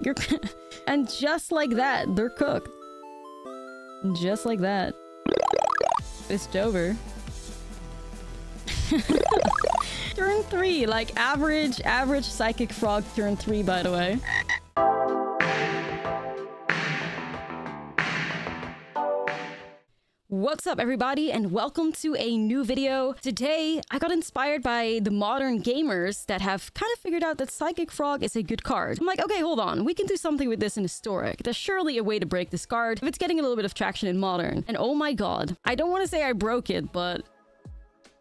You're and just like that, they're cooked. Just like that. It's over. turn 3, like average, average Psychic Frog turn 3, by the way. What's up everybody and welcome to a new video. Today, I got inspired by the modern gamers that have kind of figured out that Psychic Frog is a good card. I'm like, okay, hold on. We can do something with this in Historic. There's surely a way to break this card if it's getting a little bit of traction in Modern. And oh my god, I don't want to say I broke it, but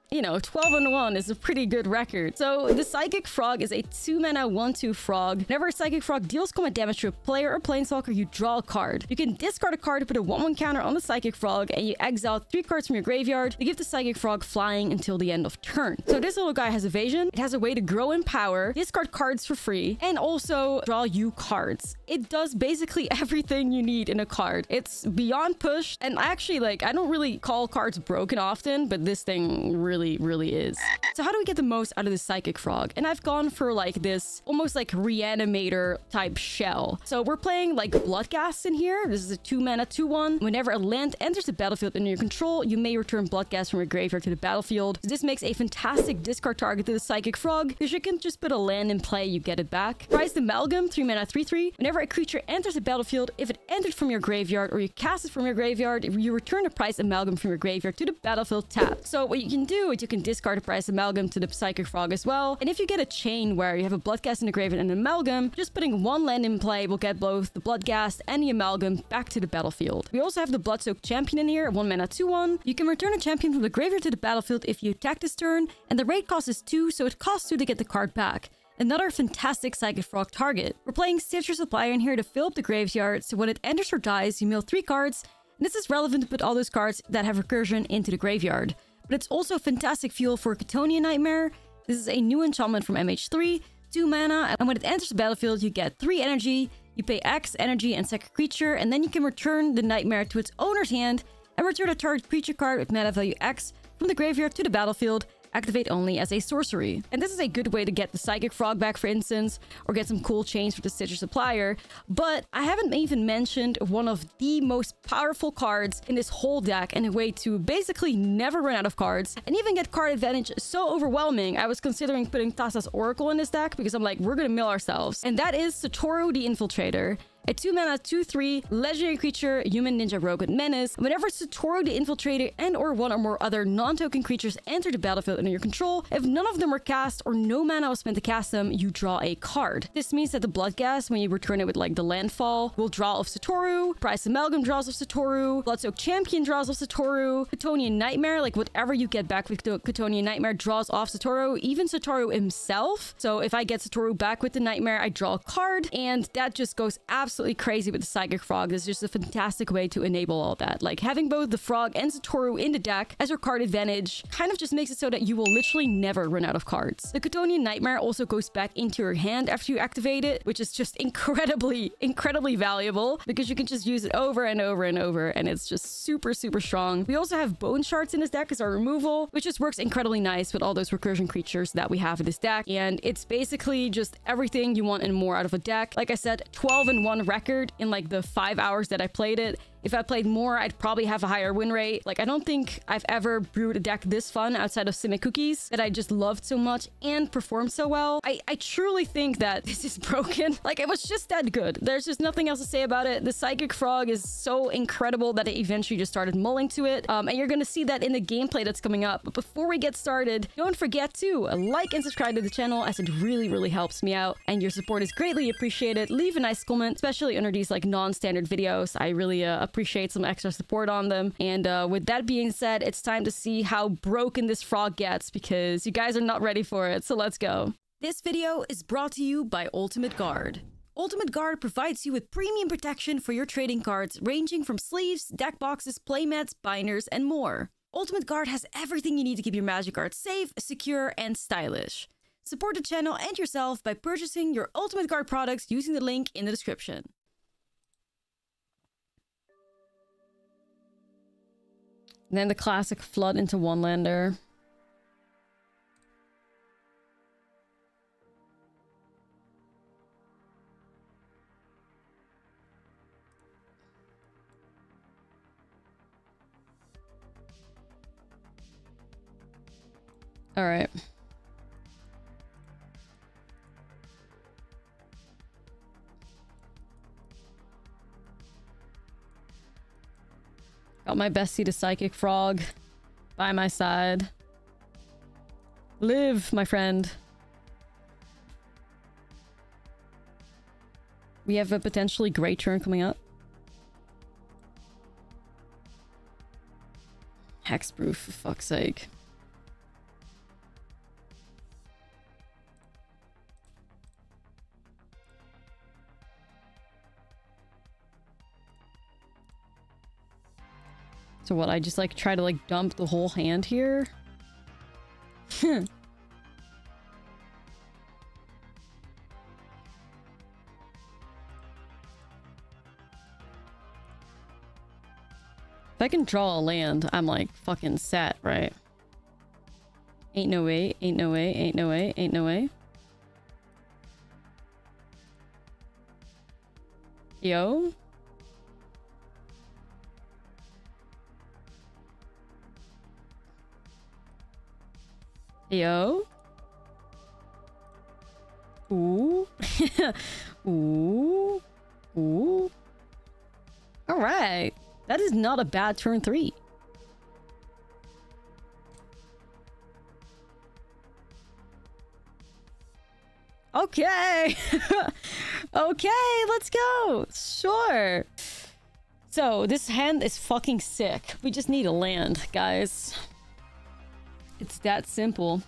you know, 12 and 1 is a pretty good record. So the Psychic Frog is a 2 mana 1-2 frog. Whenever a Psychic Frog deals combat damage to a player or planeswalker, you draw a card. You can discard a card to put a 1-1 counter on the Psychic Frog and you exile 3 cards from your graveyard to give the Psychic Frog flying until the end of turn. So this little guy has evasion. It has a way to grow in power, discard cards for free, and also draw you cards. It does basically everything you need in a card. It's beyond push, and I actually, like, I don't really call cards broken often, but this thing really really, really is. So how do we get the most out of this Psychic Frog? And I've gone for like this almost like reanimator type shell. So we're playing like Bloodghast in here. This is a two mana, two one. Whenever a land enters the battlefield under your control, you may return Bloodghast from your graveyard to the battlefield. This makes a fantastic discard target to the Psychic Frog because you can just put a land in play, you get it back. Prized Amalgam, three mana, three, three. Whenever a creature enters the battlefield, if it entered from your graveyard or you cast it from your graveyard, you return a Prized Amalgam from your graveyard to the battlefield tapped. So what you can do is you can discard a Prized Amalgam to the Psychic Frog as well. And if you get a chain where you have a Bloodghast in the graveyard and an Amalgam, just putting one land in play will get both the Bloodghast and the Amalgam back to the battlefield. We also have the blood Bloodsoaked Champion in here, 1 mana 2-1. You can return a champion from the graveyard to the battlefield if you attack this turn, and the rate cost is 2, so it costs 2 to get the card back. Another fantastic Psychic Frog target. We're playing Stitcher Supplier in here to fill up the graveyard, so when it enters or dies, you mill 3 cards, and this is relevant to put all those cards that have recursion into the graveyard but it's also fantastic fuel for Chthonian Nightmare. This is a new enchantment from MH3, 2 mana, and when it enters the battlefield, you get 3 energy, you pay X energy and sack a creature, and then you can return the Nightmare to its owner's hand and return a target creature card with mana value X from the graveyard to the battlefield activate only as a sorcery. And this is a good way to get the Psychic Frog back, for instance, or get some cool chains for the Stitcher Supplier. But I haven't even mentioned one of the most powerful cards in this whole deck and a way to basically never run out of cards and even get card advantage so overwhelming. I was considering putting Thassa's Oracle in this deck because I'm like, we're gonna mill ourselves. And that is Satoru the Infiltrator. A 2 mana 2-3 legendary creature, human ninja rogue with menace. Whenever Satoru the Infiltrator and or one or more other non-token creatures enter the battlefield under your control, if none of them are cast or no mana was spent to cast them, you draw a card. This means that the Bloodghast, when you return it with like the landfall, will draw off Satoru, Prized Amalgam draws off Satoru, Bloodsoaked Champion draws off Satoru, Chthonian Nightmare, like whatever you get back with Chthonian Nightmare draws off Satoru, even Satoru himself. So if I get Satoru back with the Nightmare, I draw a card, and that just goes absolutely absolutely crazy with the Psychic Frog. This is just a fantastic way to enable all that. Like having both the Frog and Satoru in the deck as your card advantage kind of just makes it so that you will literally never run out of cards. The Chthonian Nightmare also goes back into your hand after you activate it, which is just incredibly, incredibly valuable because you can just use it over and over and over and it's just super, super strong. We also have Bone Shards in this deck as our removal, which just works incredibly nice with all those recursion creatures that we have in this deck. And it's basically just everything you want and more out of a deck. Like I said, 12 and 1 record in like the five hours that I played it. If I played more, I'd probably have a higher win rate. Like, I don't think I've ever brewed a deck this fun outside of Simic Cookies that I just loved so much and performed so well. I, I truly think that this is broken. Like, it was just that good. There's just nothing else to say about it. The Psychic Frog is so incredible that I eventually just started mulling to it. Um, and you're going to see that in the gameplay that's coming up. But before we get started, don't forget to like and subscribe to the channel as it really, really helps me out. And your support is greatly appreciated. Leave a nice comment, especially under these like non-standard videos. I really uh, appreciate some extra support on them. And uh, with that being said, it's time to see how broken this frog gets because you guys are not ready for it. So let's go. This video is brought to you by Ultimate Guard. Ultimate Guard provides you with premium protection for your trading cards, ranging from sleeves, deck boxes, playmats, binders, and more. Ultimate Guard has everything you need to keep your magic cards safe, secure, and stylish. Support the channel and yourself by purchasing your Ultimate Guard products using the link in the description. Then the classic flood into one lander. All right. My bestie to Psychic Frog by my side. Live, my friend. We have a potentially great turn coming up. Hexproof, for fuck's sake. So what, I just like try to like dump the whole hand here? if I can draw a land, I'm like fucking set, right? Ain't no way, ain't no way, ain't no way, ain't no way. Yo? Yo. Ooh. Ooh. Ooh. All right. That is not a bad turn three. Okay. okay, let's go. Sure. So, this hand is fucking sick. We just need a land, guys. It's that simple.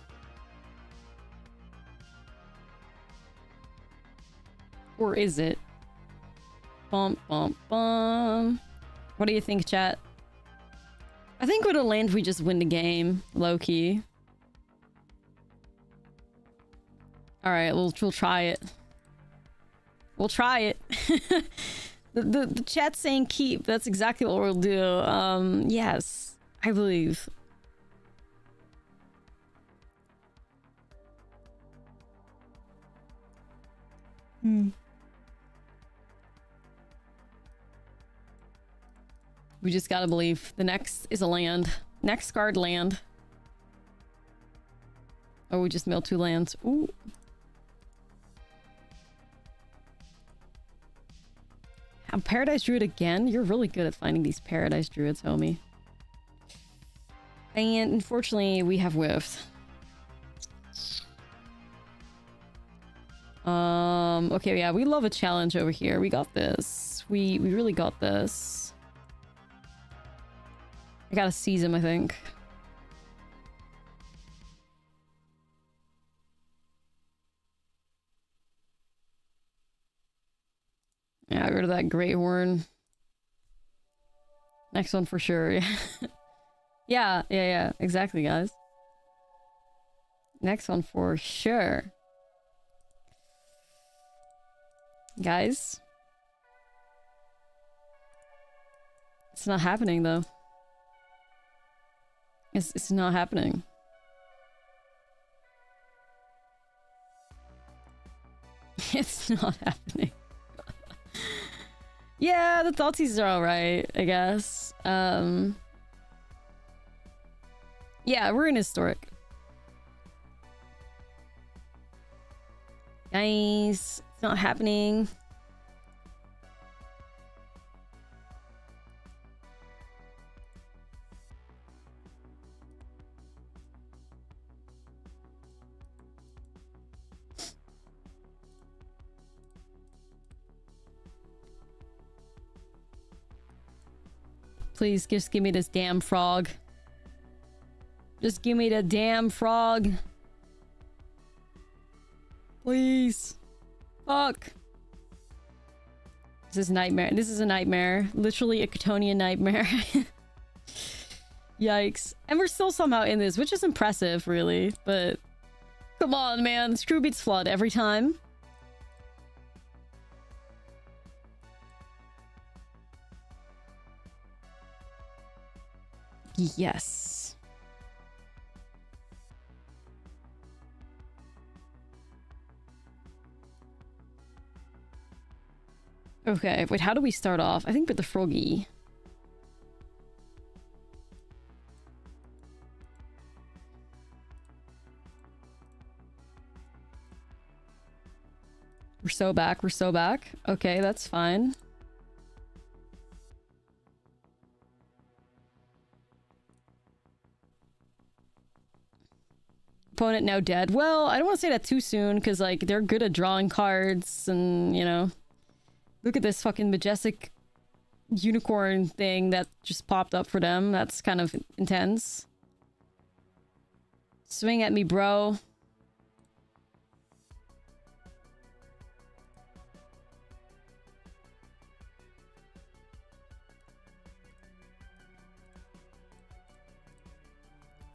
Or is it? Bump, bump, bum. What do you think, chat? I think with a land, we just win the game, low-key. Alright, we'll, we'll try it. We'll try it. the, the, the chat's saying keep. That's exactly what we'll do. Um, yes, I believe. Hmm. We just gotta believe. The next is a land. Next card land. Oh, we just mill two lands. Ooh. Paradise Druid again? You're really good at finding these Paradise Druids, homie. And unfortunately, we have whiffed. Um, okay, yeah, we love a challenge over here. We got this. We we really got this. I gotta seize him, I think. Yeah, I rid of that Great Horn. Next one for sure. yeah, yeah, yeah. Exactly, guys. Next one for sure. Guys? It's not happening, though. It's, it's not happening. it's not happening. yeah, the Thoughtseize are alright, I guess. Um... Yeah, we're in Historic. Guys, it's not happening. Please just give me this damn frog. Just give me the damn frog. Please. Fuck. This is nightmare. This is a nightmare. Literally a Chthonian nightmare. Yikes. And we're still somehow in this, which is impressive, really. But come on, man. Screw beats flood every time. Yes. Okay, wait, how do we start off? I think with the froggy. We're so back, we're so back. Okay, that's fine. Opponent now dead. Well, I don't want to say that too soon, because, like, they're good at drawing cards, and, you know... Look at this fucking majestic unicorn thing that just popped up for them. That's kind of intense. Swing at me, bro.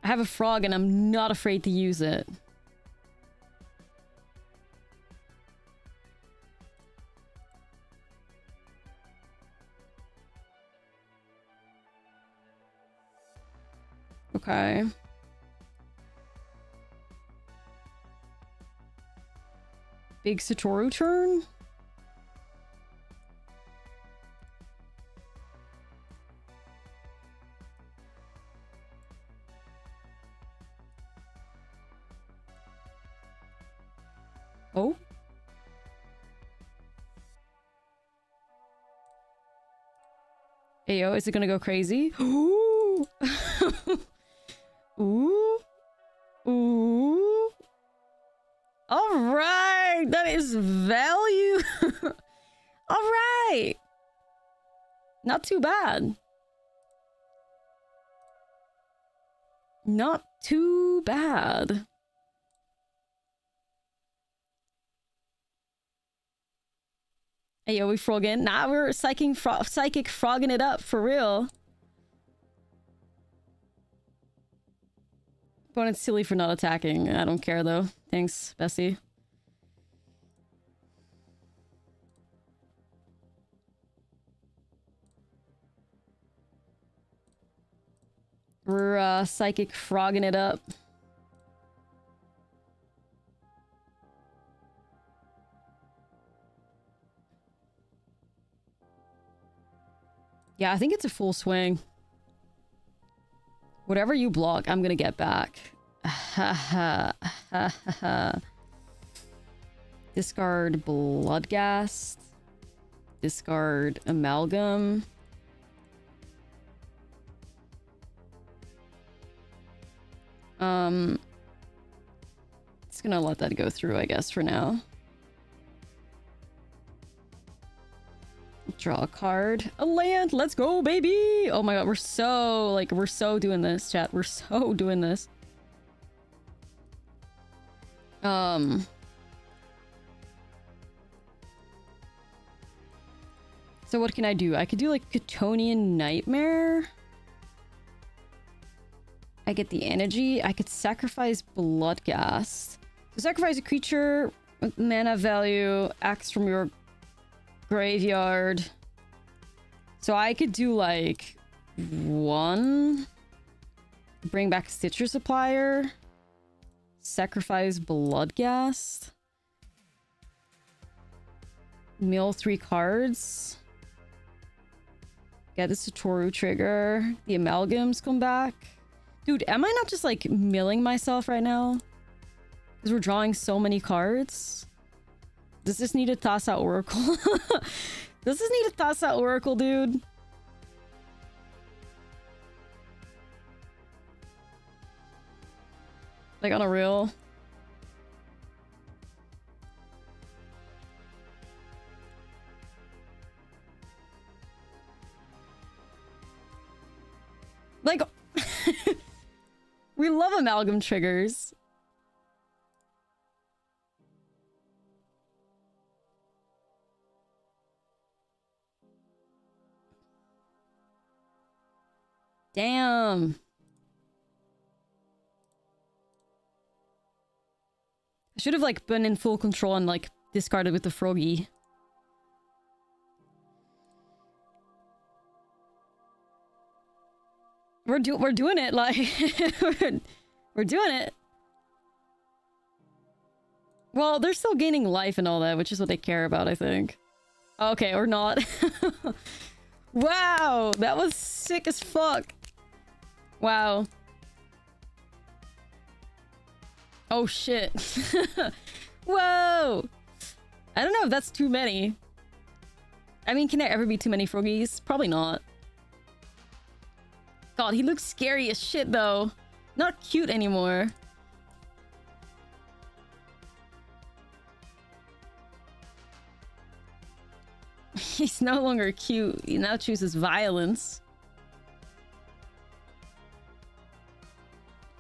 I have a frog and I'm not afraid to use it. Okay. Big Satoru turn? Oh? Ayo, is it gonna go crazy? Ooh! Ooh. All right. That is value. All right. Not too bad. Not too bad. Hey, yo, we frogging? Nah, we're psychic, fro psychic frogging it up for real. Opponent's silly for not attacking. I don't care though. Thanks, Bessie. We're uh, psychic frogging it up. Yeah, I think it's a full swing. Whatever you block, I'm gonna get back. Discard Bloodghast. Discard Amalgam. Um, just gonna let that go through, I guess, for now. Draw a card. A land! Let's go, baby! Oh my god, we're so, like, we're so doing this, chat. We're so doing this. Um... So what can I do? I could do, like, Chthonian Nightmare. I get the energy. I could sacrifice Bloodghast. So sacrifice a creature with mana value, acts from your graveyard. So I could do like one. Bring back Stitcher Supplier. Sacrifice Bloodghast. Mill three cards. Get the Satoru trigger. The amalgams come back. Dude, am I not just like milling myself right now? Because we're drawing so many cards. Does this need a Thassa Oracle? Does this need a Thassa Oracle, dude? Like on a real? Like, we love amalgam triggers. Damn. I should have like been in full control and like discarded with the froggy. We're do we're doing it like we're, we're doing it. Well, they're still gaining life and all that, which is what they care about, I think. Okay, or not. wow, that was sick as fuck. Wow. Oh shit. Whoa! I don't know if that's too many. I mean, can there ever be too many froggies? Probably not. God, he looks scary as shit though. Not cute anymore. He's no longer cute. He now chooses violence.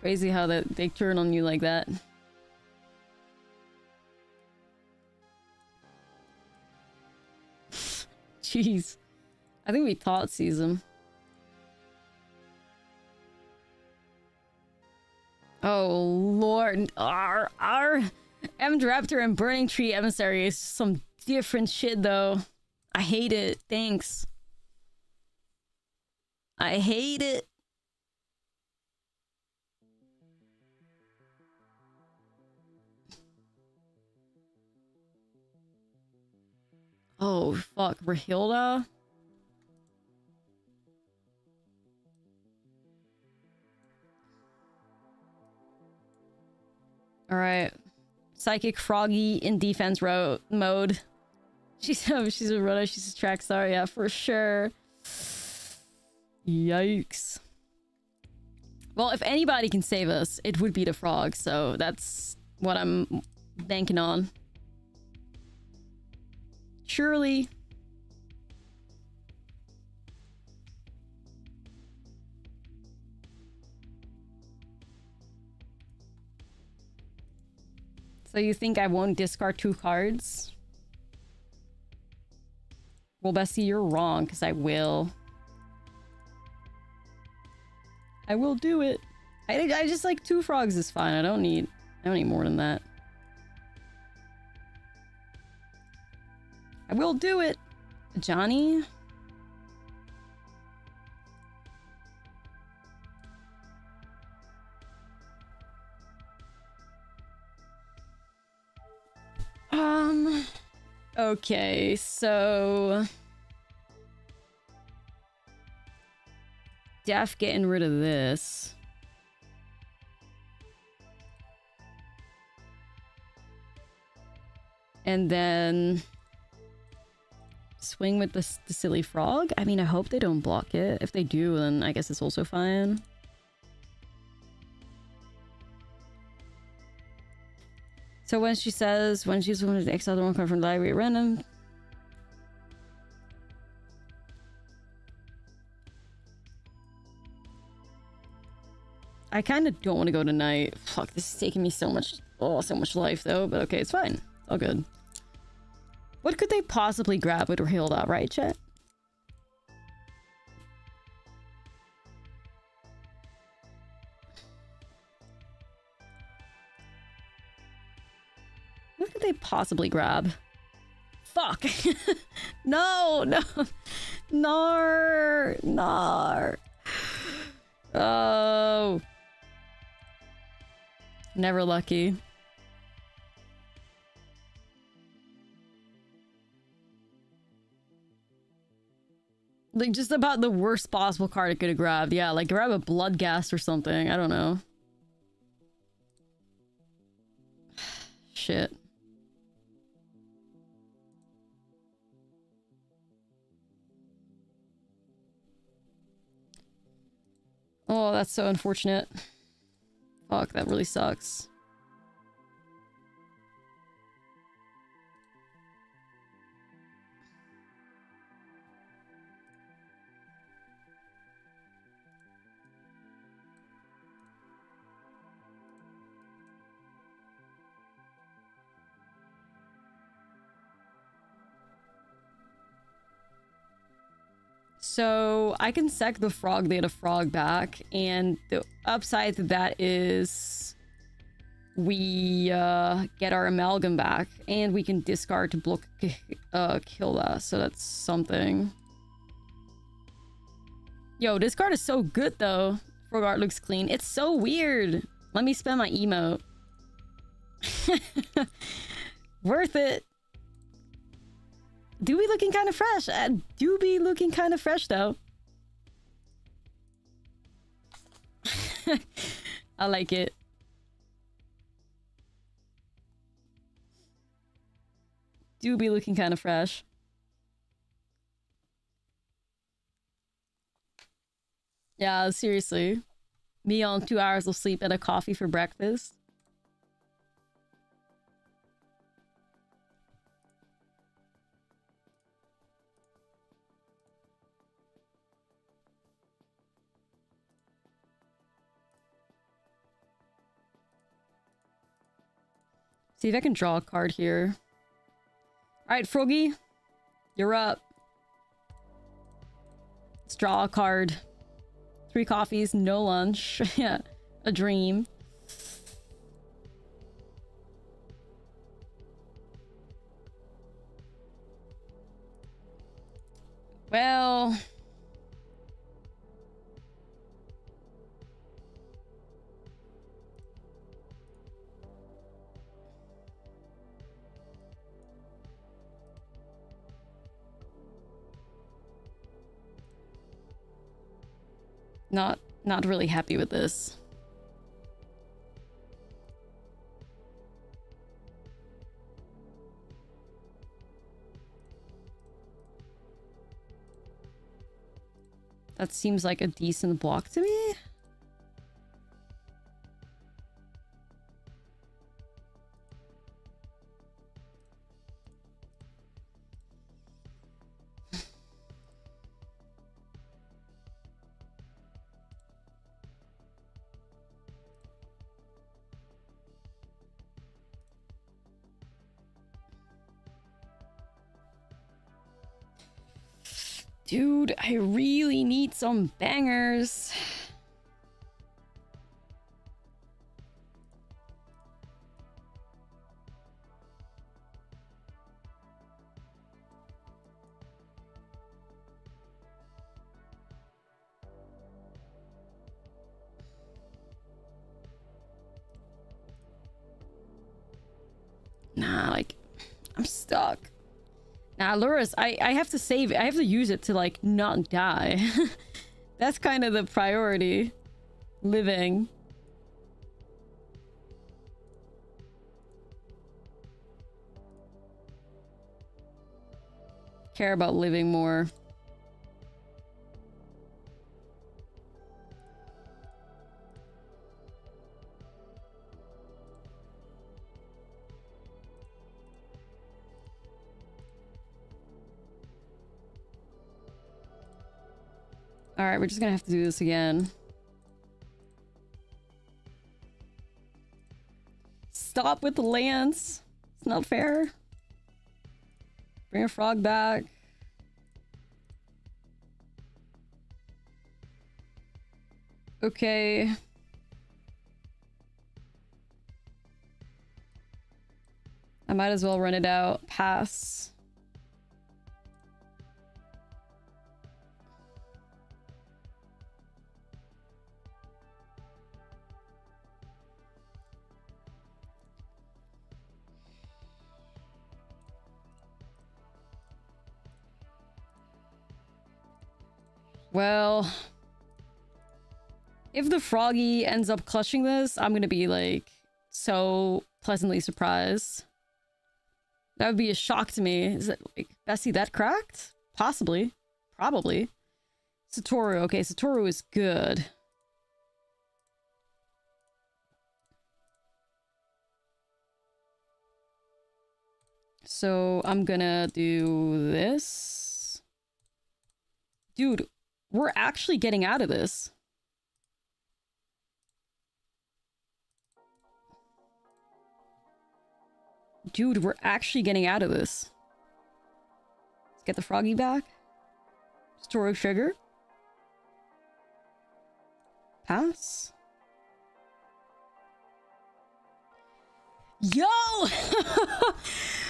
Crazy how that they turn on you like that. Jeez. I think we Thoughtseize him. Oh lord. Our our M Raptor and Burning Tree Emissary is some different shit though. I hate it. Thanks. I hate it. Oh, fuck. Rahilda? Alright. Psychic Froggy in defense ro mode. She's a, she's a runner, she's a track star, yeah, for sure. Yikes. Well, if anybody can save us, it would be the frog, so that's what I'm banking on. Surely. So you think I won't discard two cards? Well, Bessie, you're wrong, because I will. I will do it. I, I just like two frogs is fine. I don't need I don't need more than that. I will do it. Ajani? Um... Okay, so... Def getting rid of this. And then... Swing with the, the silly frog? I mean, I hope they don't block it. If they do, then I guess it's also fine. So when she says, when she's wanted to exile the one card from the library at random, I kind of don't want to go tonight. Fuck, this is taking me so much, oh, so much life though, but okay, it's fine. All good. What could they possibly grab with Rahilda, right, Chet? What could they possibly grab? Fuck! no, no! Nar! Nar! Oh! Never lucky. Like, just about the worst possible card it could have grabbed. Yeah, like grab a Bloodghast or something. I don't know. Shit. Oh, that's so unfortunate. Fuck, that really sucks. So I can sack the frog, they had a frog back, and the upside to that is we uh, get our amalgam back, and we can discard to block uh, kill that. So that's something. Yo, this card is so good though. Frogart looks clean. It's so weird. Let me spend my emote. Worth it. Do be looking kind of fresh. Uh, do be looking kind of fresh though. I like it. Do be looking kind of fresh. Yeah, seriously. Me on two hours of sleep and a coffee for breakfast. See if I can draw a card here. Alright, Froggy. You're up. Let's draw a card. Three coffees, no lunch. yeah, a dream. Not not really happy with this. That seems like a decent block to me. Dude, I really need some bangers. Nah, I, I have to save it. I have to use it to, like, not die. That's kind of the priority. Living. Care about living more. We're just gonna have to do this again. Stop with the lance. It's not fair. Bring a frog back. Okay. I might as well run it out. Pass. Well... If the Froggy ends up clutching this, I'm gonna be, like, so pleasantly surprised. That would be a shock to me. Is it, like, Bessie that cracked? Possibly. Probably. Satoru. Okay, Satoru is good. So I'm gonna do this. Dude, we're actually getting out of this. Dude, we're actually getting out of this. Let's get the froggy back. Store sugar. Pass. Yo!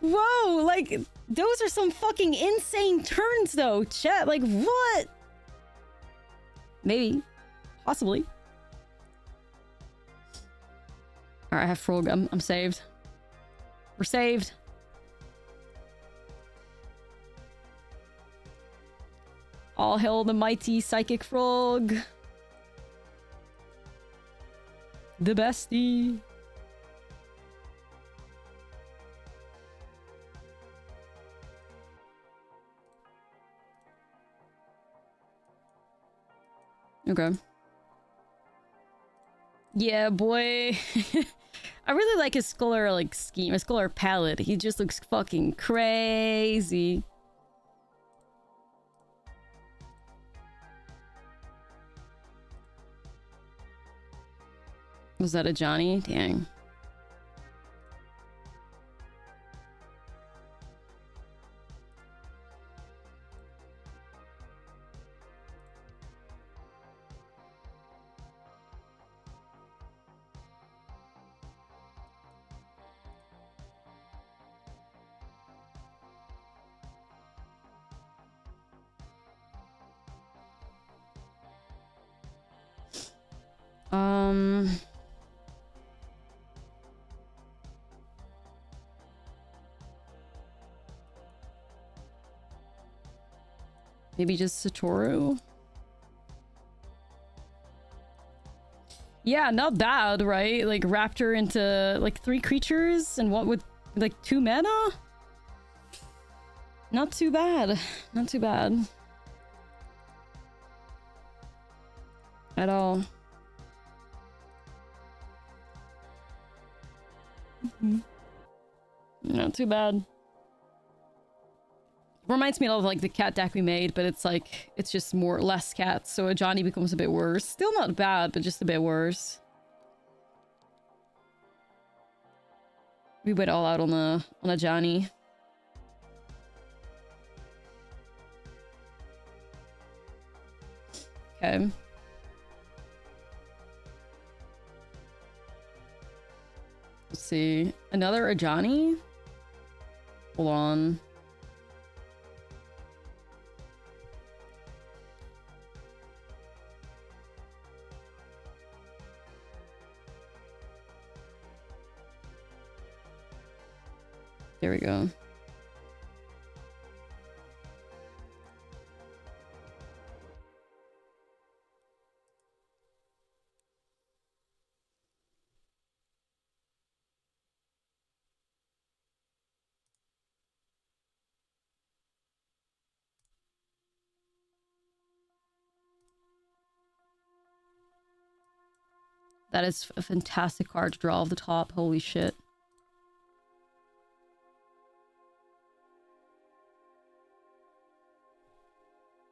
Whoa, like, those are some fucking insane turns, though, chat. Like, what? Maybe. Possibly. Alright, I have Frog. I'm, I'm saved. We're saved. All hail the mighty psychic frog. The bestie. Okay. Yeah, boy. I really like his color like scheme, his color palette. He just looks fucking crazy. Was that Ajani? Dang. Um... Maybe just Satoru? Yeah, not bad, right? Like, Raptor into, like, three creatures and what with, like, two mana? Not too bad. Not too bad. At all. Too bad. Reminds me of like the cat deck we made, but it's like, it's just more, less cats. So Ajani becomes a bit worse. Still not bad, but just a bit worse. We went all out on a, on Ajani. Okay. Let's see. Another Ajani? Hold on. There we go. That is a fantastic card to draw off the top. Holy shit.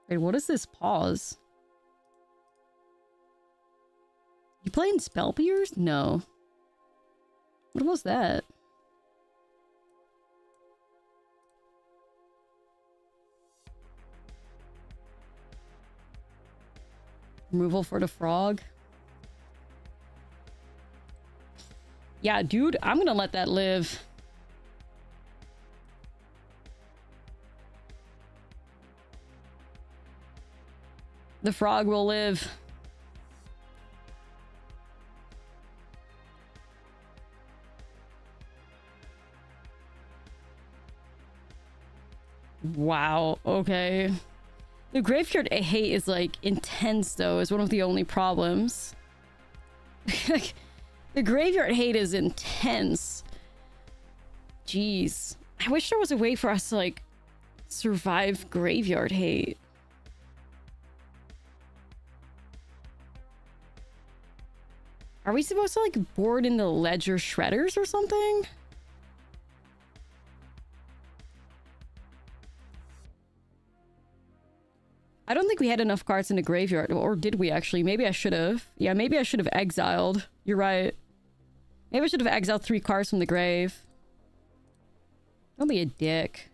Wait, what is this pause? You playing Spell Pierce? No. What was that? Removal for the frog? Yeah, dude, I'm gonna let that live. The frog will live. Wow, okay. The graveyard hate is like intense though, is one of the only problems. the graveyard hate is intense. Jeez. I wish there was a way for us to like survive graveyard hate. Are we supposed to like board in the ledger shredders or something? I don't think we had enough cards in the graveyard. Or did we actually? Maybe I should have. Yeah, maybe I should have exiled. You're right. Maybe I should have exiled three cards from the grave. Don't be a dick.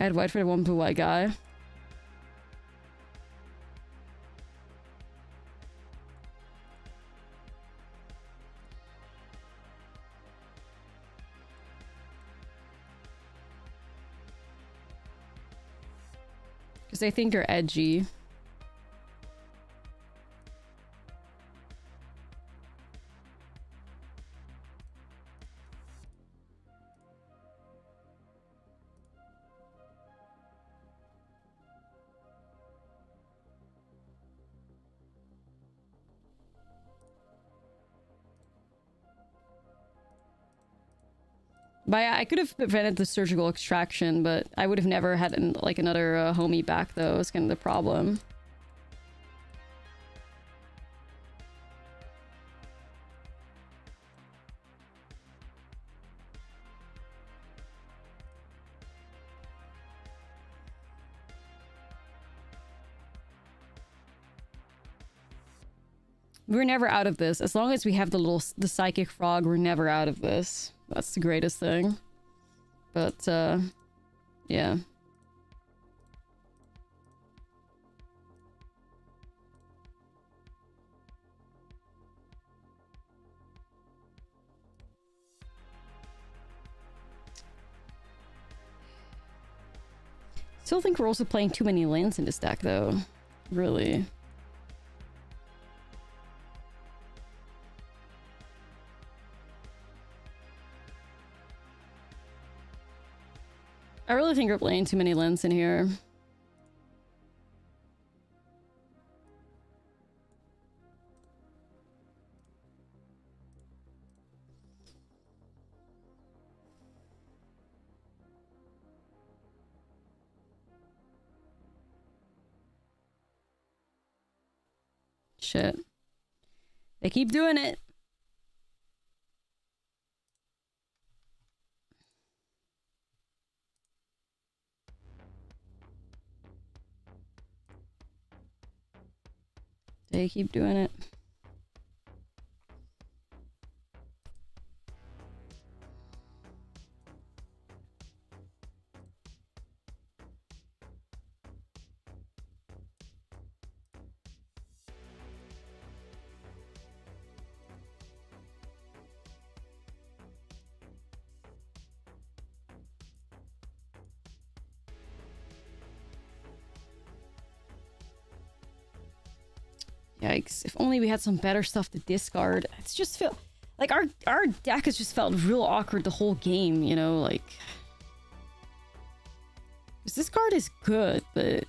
I had white for the one blue white guy. Because they think you're edgy. I could have prevented the surgical extraction, but I would have never had an, like another uh, homie back though. Is kind of the problem. We're never out of this. As long as we have the little the psychic frog, we're never out of this. That's the greatest thing. But, uh, yeah. Still think we're also playing too many lands in this deck, though. Really. I really think we're playing too many lands in here. Shit. They keep doing it. They keep doing it. If only we had some better stuff to discard. It's just feel like our our deck has just felt real awkward the whole game, you know, like this card is good, but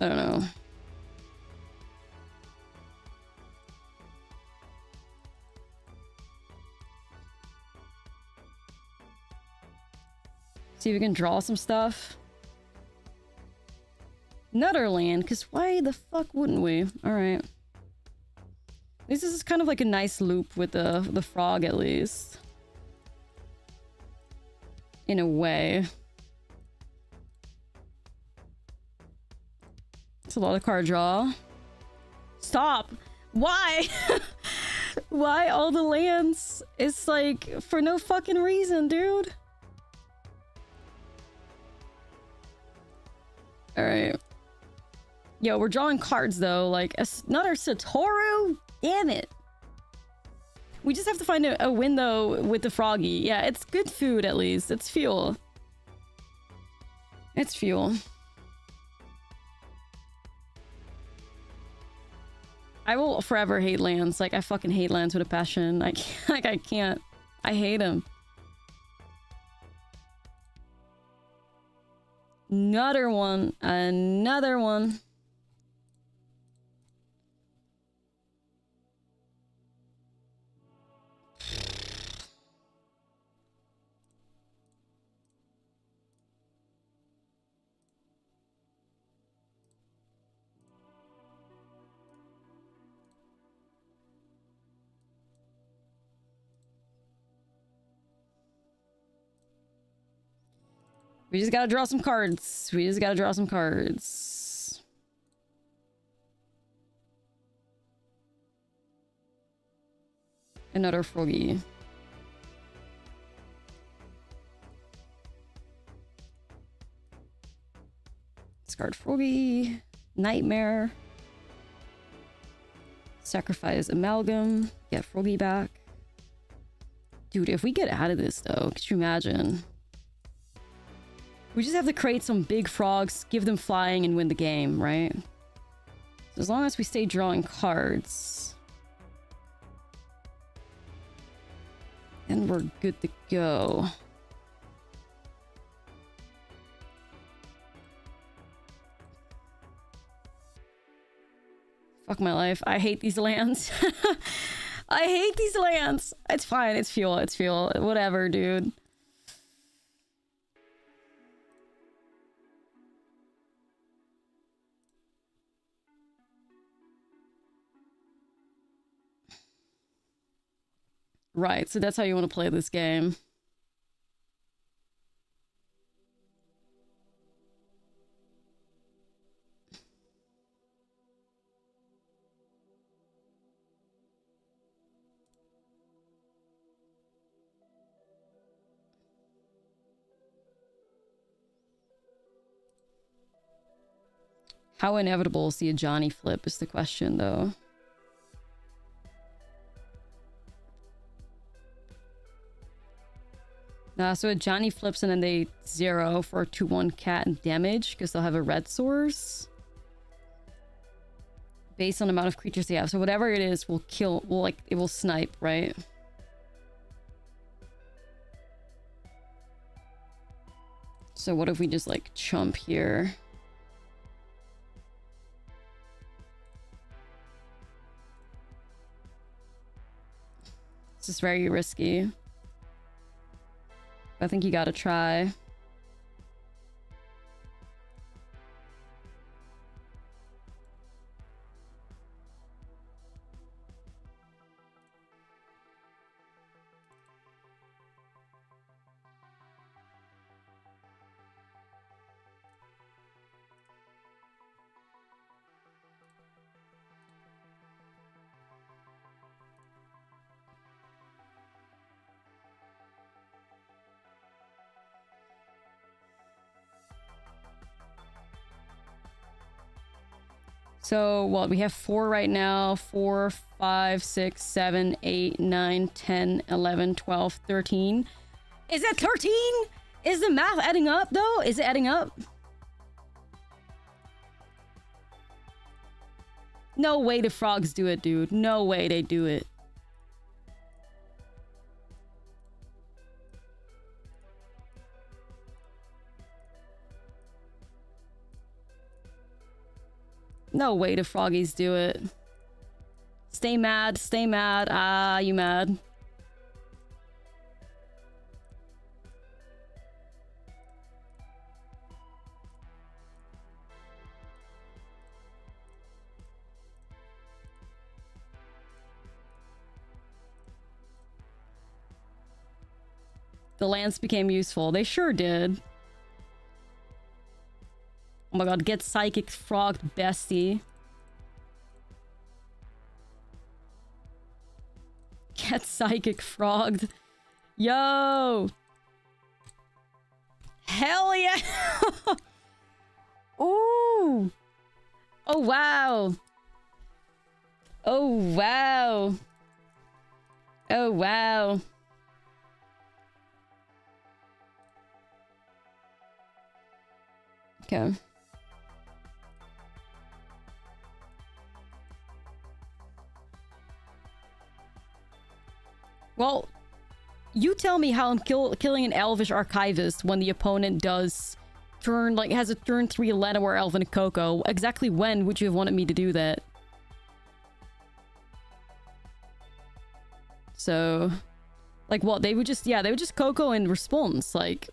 I don't know. See if we can draw some stuff. Netherland, because why the fuck wouldn't we? Alright. This is kind of like a nice loop with the, the frog, at least. In a way. It's a lot of card draw. Stop! Why? Why all the lands? It's like, for no fucking reason, dude. Alright. Yo, we're drawing cards though. Like another Satoru? Damn it. We just have to find a, a window with the froggy. Yeah, it's good food at least. It's fuel. It's fuel. I will forever hate lands. Like, I fucking hate lands with a passion. I can't, like, I can't. I hate them. Another one. Another one. We just gotta draw some cards. We just gotta draw some cards. Another froggy. Discard froggy. Nightmare. Sacrifice amalgam. Get froggy back. Dude, if we get out of this though, could you imagine? We just have to create some big frogs, give them flying, and win the game, right? So as long as we stay drawing cards... Then we're good to go. Fuck my life. I hate these lands. I hate these lands. It's fine. It's fuel. It's fuel. Whatever, dude. Right, so that's how you want to play this game. How inevitable is the Ajani flip is the question, though. Uh, so Ajani flips and then they zero for 2-1 cat and damage because they'll have a red source. Based on the amount of creatures they have. So whatever it is will kill, will like, it will snipe, right? So what if we just like chump here? This is very risky. I think you gotta try. So, well, we have four right now. Four, five, six, seven, eight, nine, 10, 11, 12, 13. Is that 13? Is the math adding up, though? Is it adding up? No way the frogs do it, dude. No way they do it. No way the froggies do it. Stay mad, stay mad. Ah, you mad. The lance became useful. They sure did. Oh my god, get Psychic Frogged, bestie. Get Psychic Frogged. Yo! Hell yeah! Ooh! Oh, wow! Oh, wow! Oh, wow! Okay. Tell me how I'm kill killing an Elvish Archivist when the opponent does turn, like, has a turn 3 Llanowar Elf and a Coco. Exactly when would you have wanted me to do that? So, like, what? They would just, yeah, they would just Coco in response, like...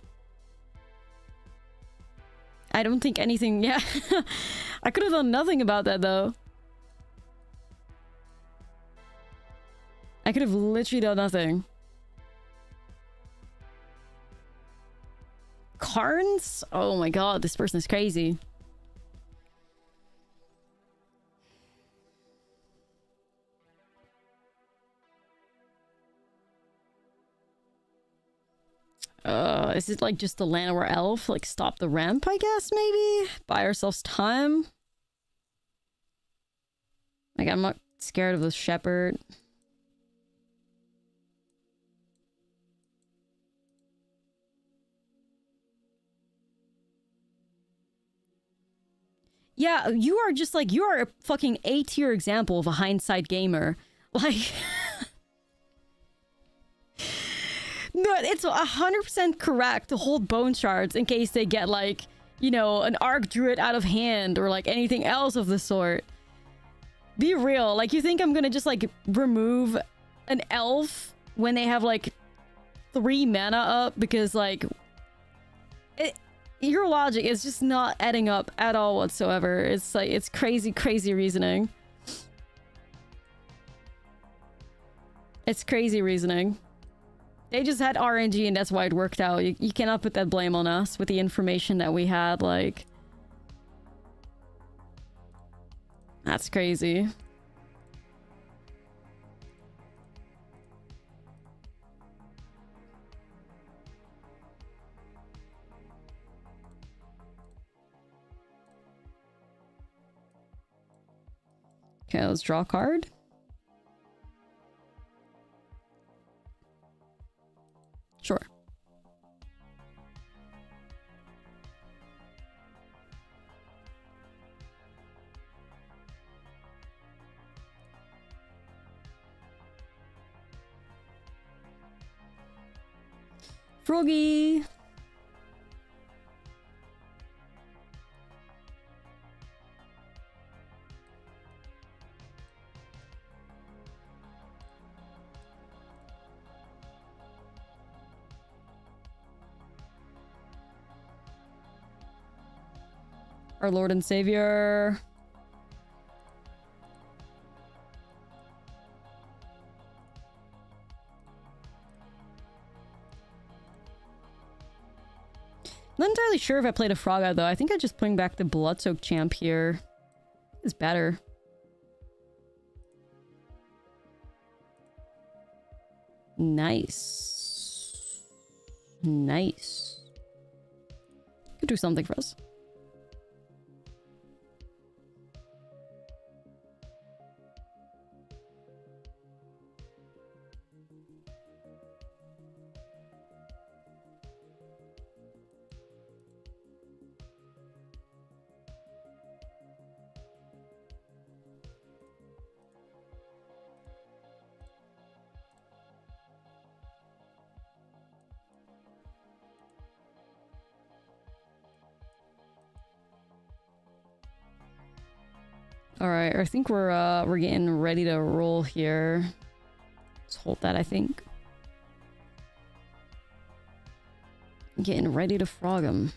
I don't think anything, yeah. I could have done nothing about that, though. I could have literally done nothing. Karns? Oh my god, this person is crazy. Uh, is it like just the Llanowar elf? Like stop the ramp, I guess, maybe? Buy ourselves time? Like, I'm not scared of the shepherd. Yeah, you are just like, you are a fucking A tier example of a hindsight gamer. Like... no, it's 100% correct to hold bone shards in case they get like, you know, an Archdruid out of hand or like anything else of the sort. Be real. Like, you think I'm gonna just like remove an elf when they have like three mana up because like it, your logic is just not adding up at all whatsoever. It's like it's crazy, crazy reasoning. It's crazy reasoning. They just had RNG and that's why it worked out. You, you cannot put that blame on us with the information that we had, like... That's crazy. Okay, let's draw a card. Sure. Froggy! Our Lord and Savior. Not entirely sure if I played a frog out though. I think I just bring back the Bloodsoak champ here. It's better. Nice. Nice. Could do something for us. Alright, I think we're uh we're getting ready to roll here. Let's hold that, I think. Getting ready to frog him.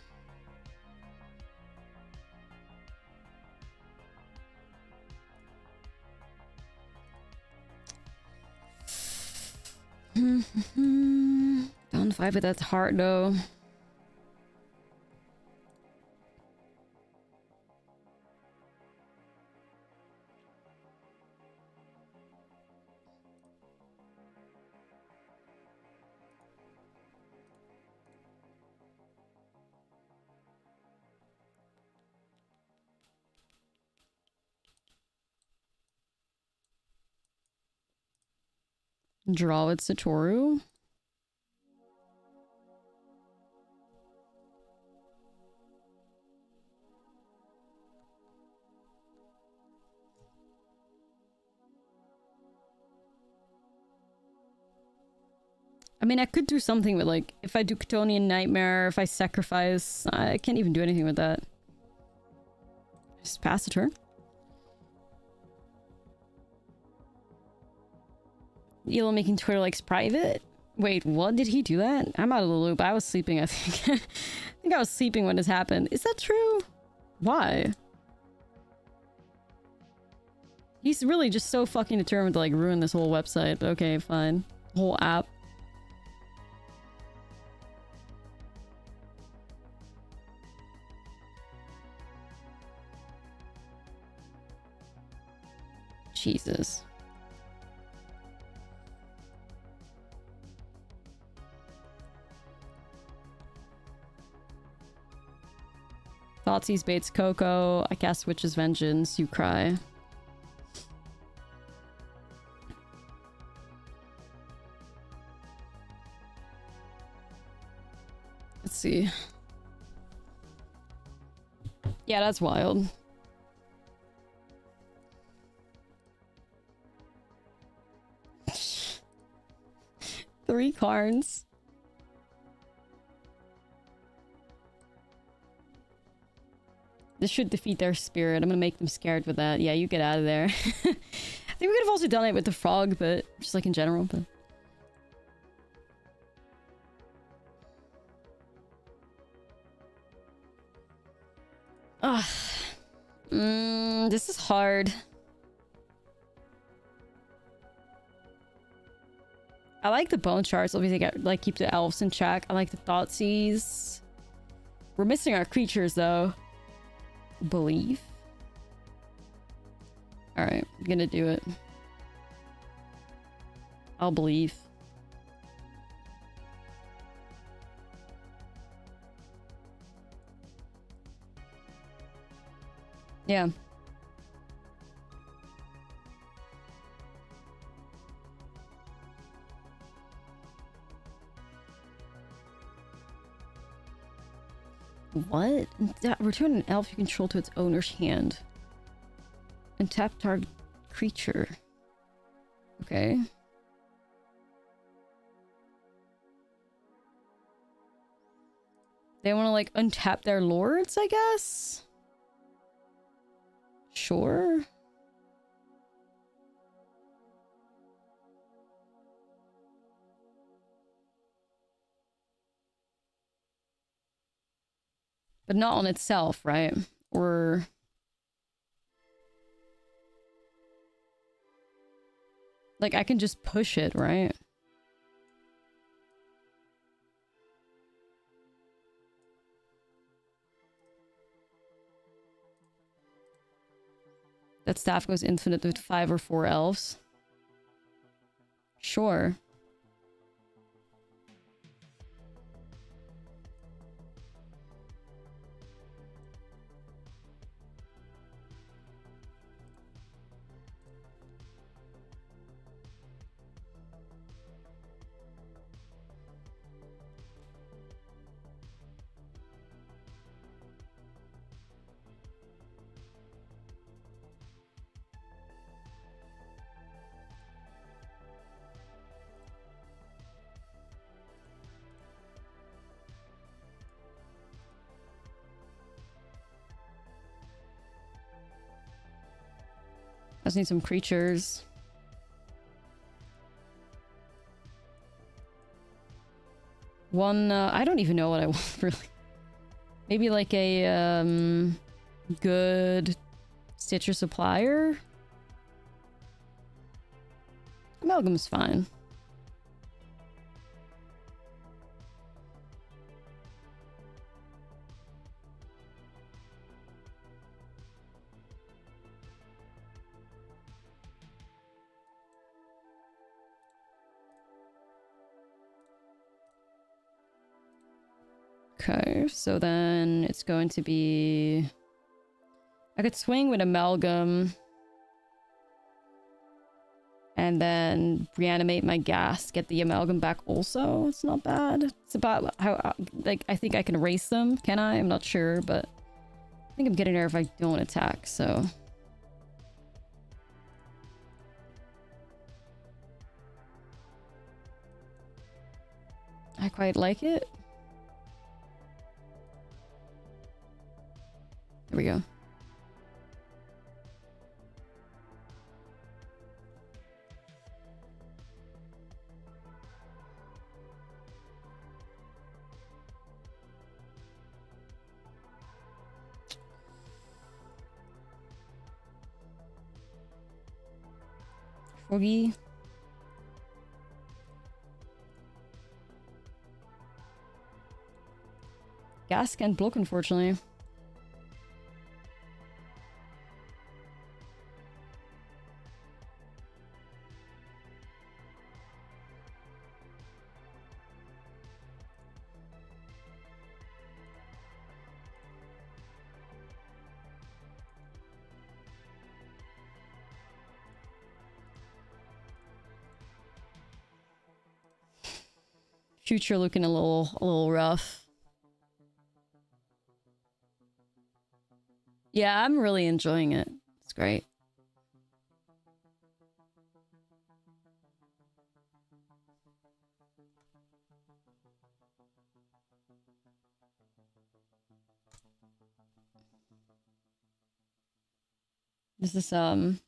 Down five, but that's hard though. Draw with Satoru. I mean, I could do something with, like, if I do Chthonian Nightmare, if I sacrifice... I can't even do anything with that. Just pass the turn. Elon making Twitter likes private? Wait, what? Did he do that? I'm out of the loop. I was sleeping, I think. I think I was sleeping when this happened. Is that true? Why? He's really just so fucking determined to like ruin this whole website. Okay, fine. Whole app. Jesus. Thoughtseize baits Coco. I cast Witch's Vengeance. You cry. Let's see. Yeah, that's wild. Three cards. This should defeat their spirit. I'm gonna make them scared with that. Yeah, you get out of there. I think we could have also done it with the frog, but just like in general, but... Ugh. Mm, this is hard. I like the bone shards. Obviously, get, like keep the elves in check. I like the Thoughtseize. We're missing our creatures though. Believe. All right, I'm gonna do it. I'll believe. Yeah. What? Return an elf you control to its owner's hand. And tap target creature. Okay. They want to like untap their lords, I guess? Sure. But not on itself, right? Or... Like, I can just push it, right? That staff goes infinite with five or four elves. Sure. Just need some creatures. One, uh, I don't even know what I want, really. Maybe like a, um, good Stitcher supplier? Amalgam's fine. So then it's going to be... I could swing with Amalgam. And then reanimate my gas, get the Amalgam back also. It's not bad. It's about how, uh, like, I think I can race them. Can I? I'm not sure, but... I think I'm getting there if I don't attack, so... I quite like it. There we go. Froggy. Gas can't block, unfortunately. Future looking a little, a little rough. Yeah, I'm really enjoying it. It's great. This is, um,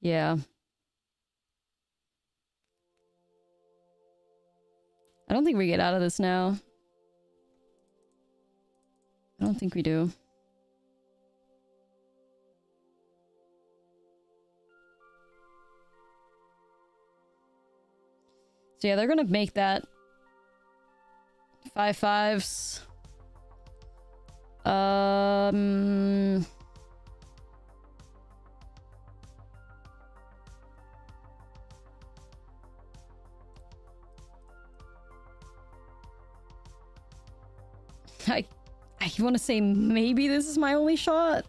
yeah. I don't think we get out of this now. I don't think we do. So yeah, they're gonna make that five fives. Um. I, I want to say maybe this is my only shot.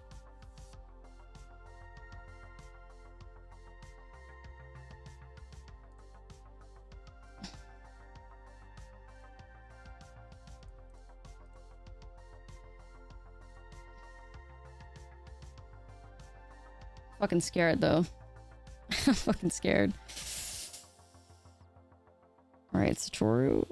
Fucking scared though. I'm fucking scared. Alright, Satoru.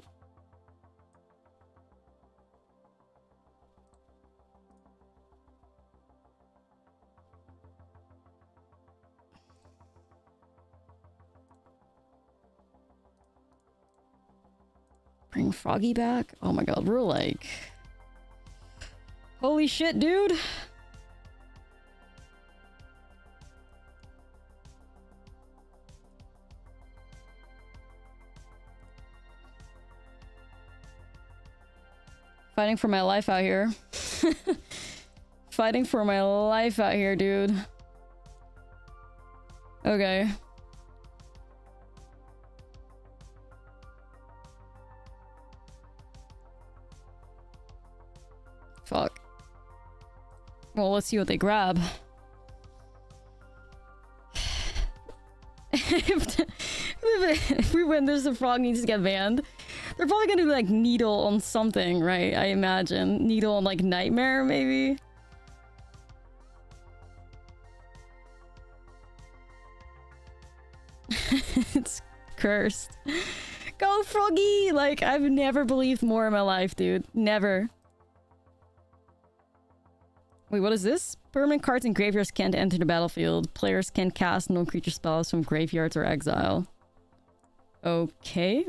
Bring Froggy back? Oh my god, we're like... Holy shit, dude! Fighting for my life out here. Fighting for my life out here, dude. Okay. Well, let's see what they grab. if, if we win, there's a frog needs to get banned. They're probably gonna do like needle on something, right? I imagine. Needle on like nightmare, maybe? it's cursed. Go Froggy! Like, I've never believed more in my life, dude. Never. Wait, what is this? Permanent cards in graveyards can't enter the battlefield. Players can cast non-creature spells from graveyards or exile. Okay.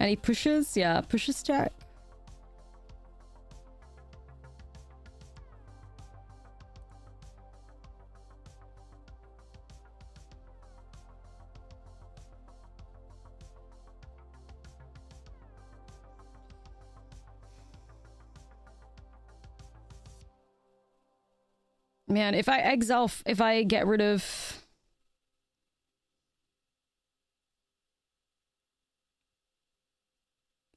And he pushes? Yeah, pushes Jack. Man, if I exile, if I get rid of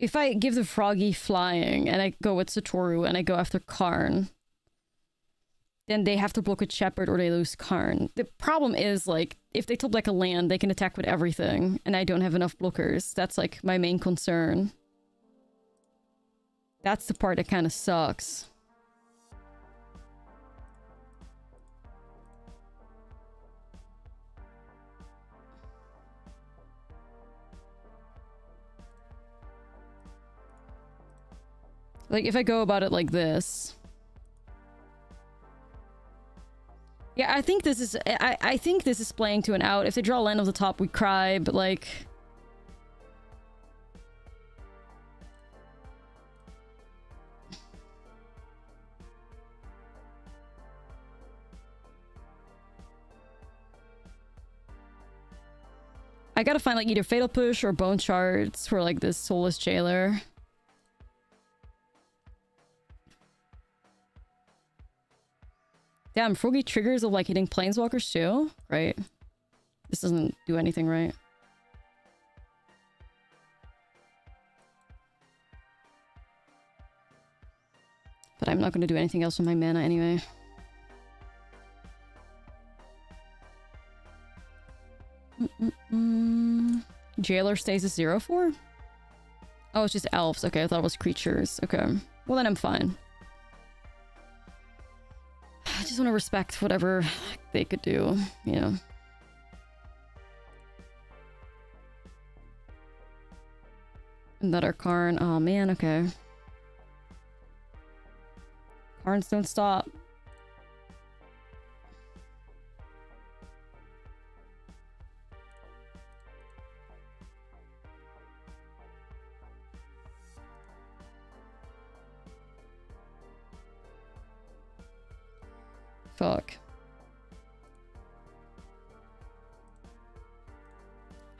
If I give the Froggy flying and I go with Satoru and I go after Karn, then they have to block with Shepherd or they lose Karn. The problem is, like, if they top like a land, they can attack with everything, and I don't have enough blockers. That's, like, my main concern. That's the part that kind of sucks. Like, if I go about it like this... Yeah, I think this is... I, I think this is playing to an out. If they draw land off the top, we cry, but like... I gotta find like either Fatal Push or Bone Shards for like this Soulless Jailer. Damn, Froggy triggers of like hitting planeswalkers too? Right. This doesn't do anything right. But I'm not going to do anything else with my mana anyway. Mm -mm -mm. Jailer stays a zero? Oh, it's just elves. Okay, I thought it was creatures. Okay. Well, then I'm fine. Just want to respect whatever they could do, you know. Another Karn. Oh man, okay. Karns don't stop.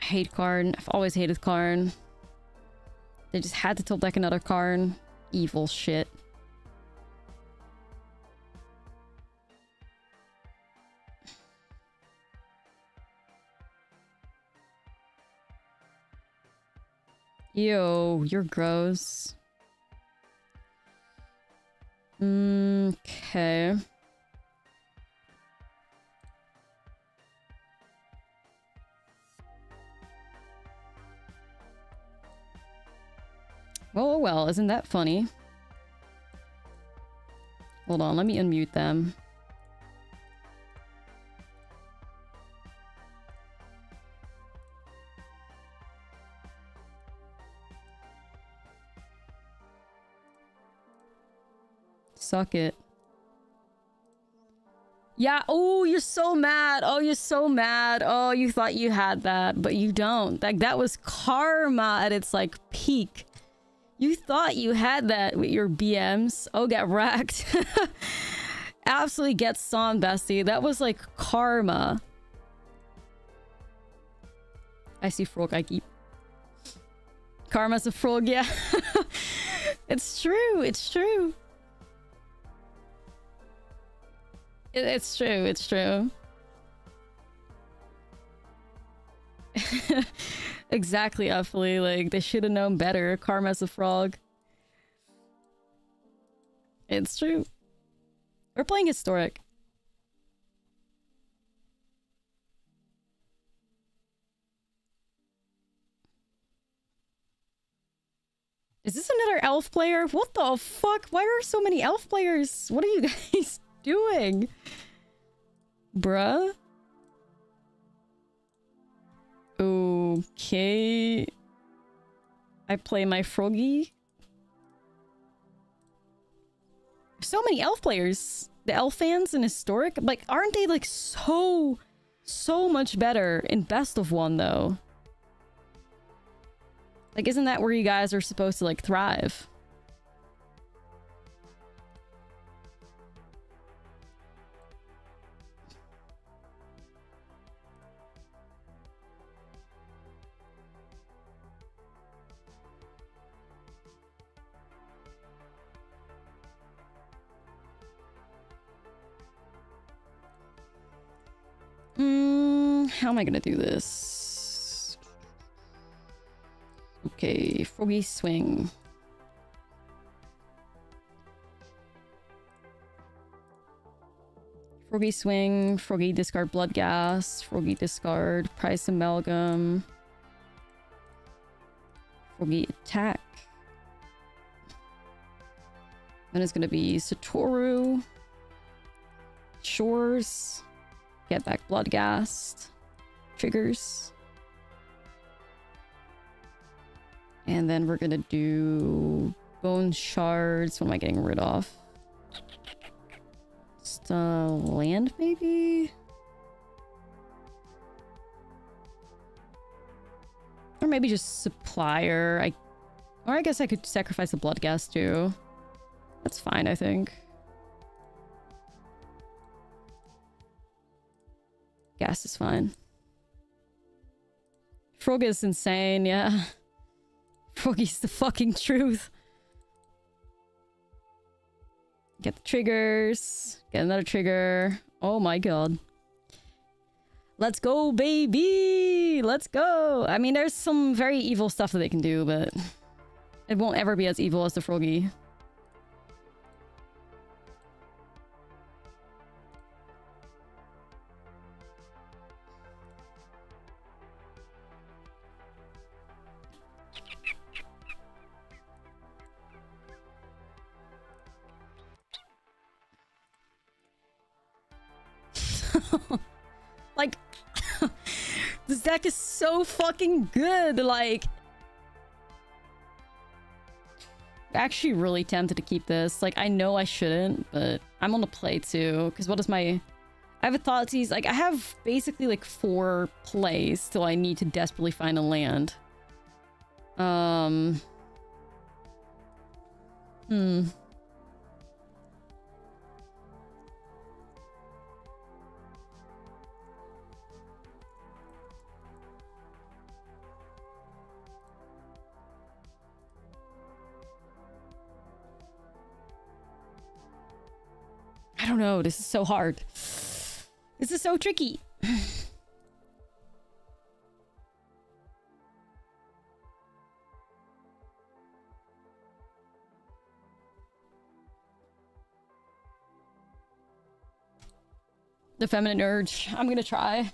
I hate Karn. I've always hated Karn. They just had to tilt deck another Karn. Evil shit. Yo, you're gross. Mm, okay. Oh, well, isn't that funny? Hold on, let me unmute them. Suck it. Yeah, oh, you're so mad. Oh, you're so mad. Oh, you thought you had that, but you don't. Like, that was karma at its, like, peak. You thought you had that with your BMs. Oh, get wrecked. Absolutely get on, bestie. That was like karma. I see frog, I keep. Karma's a frog, yeah. it's true, it's true. It's true, it's true. exactly, Uffley. Like, they should have known better. Karma's a frog. It's true. We're playing historic. Is this another elf player? What the fuck? Why are so many elf players? What are you guys doing? Bruh? Okay. I play my froggy. So many elf players. The elf fans in historic. Like, aren't they like so, so much better in best of one though? Like, isn't that where you guys are supposed to like thrive? Hmm, how am I gonna do this? Okay, froggy swing. Froggy swing, froggy discard bloodghast, froggy discard prized amalgam, froggy attack. Then it's gonna be Satoru, Shores, Get back Bloodghast. Triggers. And then we're gonna do bone shards. What am I getting rid of? Just uh, land, maybe? Or maybe just supplier. I, or I guess I could sacrifice the gas too. That's fine, I think. Gas is fine. Frog is insane, yeah. Froggy's the fucking truth. Get the triggers. Get another trigger. Oh my god. Let's go, baby! Let's go! I mean, there's some very evil stuff that they can do, but... It won't ever be as evil as the Froggy. Deck is so fucking good. Like, actually really tempted to keep this. Like, I know I shouldn't, but I'm on the play too. Because what is my... I have a Thoughtseize. Like, I have basically like four plays till I need to desperately find a land. Um... Hmm. I don't know. This is so hard. This is so tricky. the feminine urge. I'm gonna try.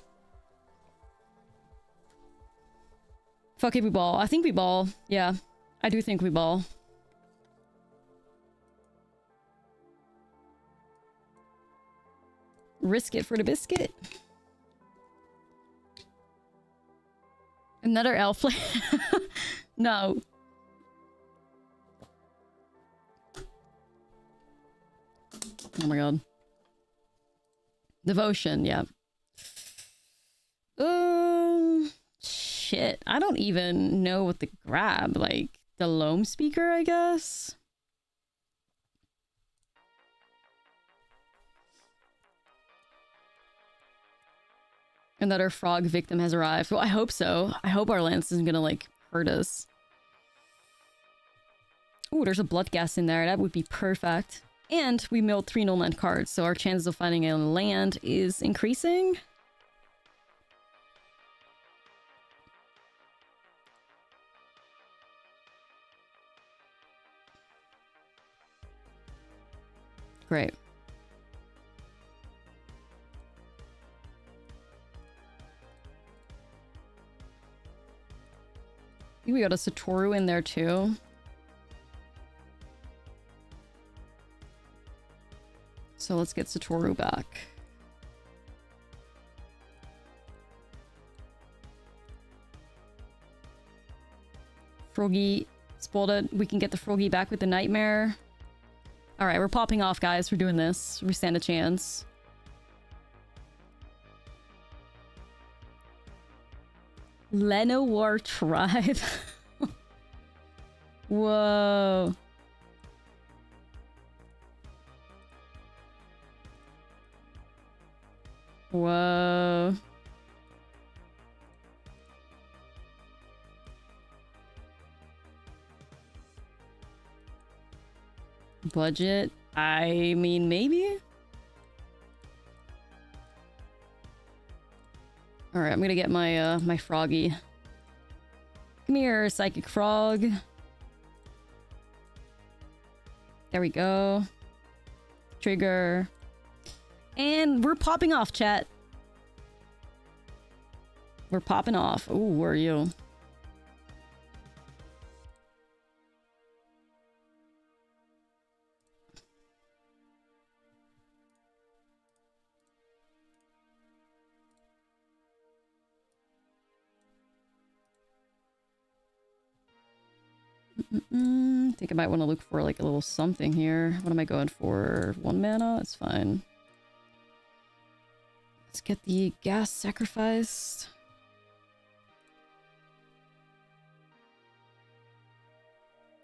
Fuck it, we ball. I think we ball. Yeah, I do think we ball. Risk it for the biscuit. Another elf. no. Oh my god. Devotion, yeah. Um, shit. I don't even know what to grab. Like, the loam speaker, I guess? Another frog victim has arrived. Well, I hope so. I hope our lance isn't gonna, like, hurt us. Oh, there's a Bloodghast in there. That would be perfect. And we milled three no land cards, so our chances of finding a land is increasing. Great. We got a Satoru in there too. So let's get Satoru back. Froggy spotted. We can get the Froggy back with the Nightmare. Alright, we're popping off, guys. We're doing this. We stand a chance. Llanowar Tribe. Whoa. Whoa. Budget? I mean, maybe? Alright, I'm gonna get my, uh, my froggy. Come here, psychic frog. There we go. Trigger. And we're popping off, chat. We're popping off. Ooh, where are you? Think I might want to look for like a little something here. What am I going for? One mana? It's fine. Let's get the gas sacrificed.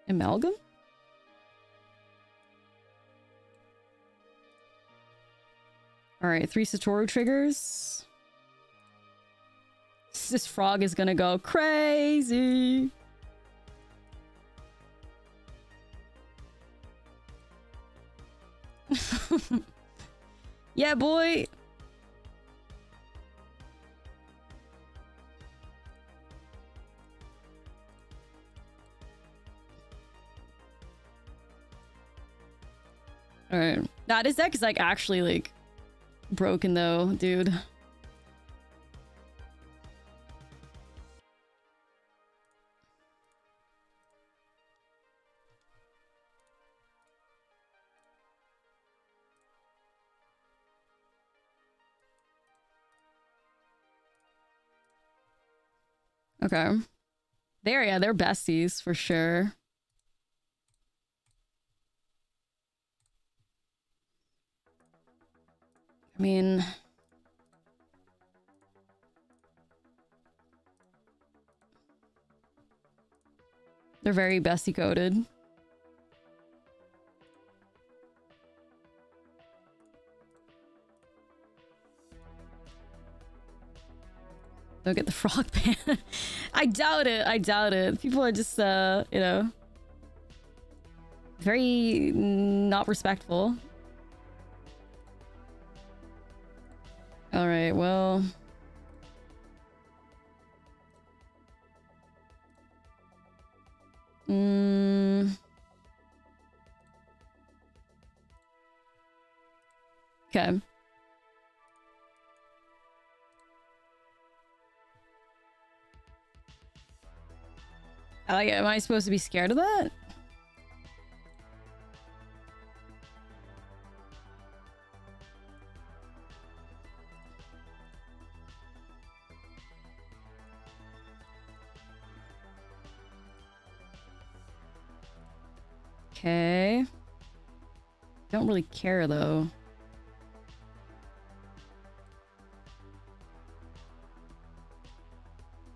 Amalgam? Alright, three Satoru triggers. This frog is gonna go crazy. Yeah, boy. Alright. Nah, this deck is like actually like broken though, dude. Okay. There, yeah, they're besties for sure. I mean... They're very bestie coded. Don't get the frog ban. I doubt it. I doubt it. People are just, uh, you know, very not respectful. All right, well... Mm. Okay. Like, am I supposed to be scared of that? Okay. Don't really care though.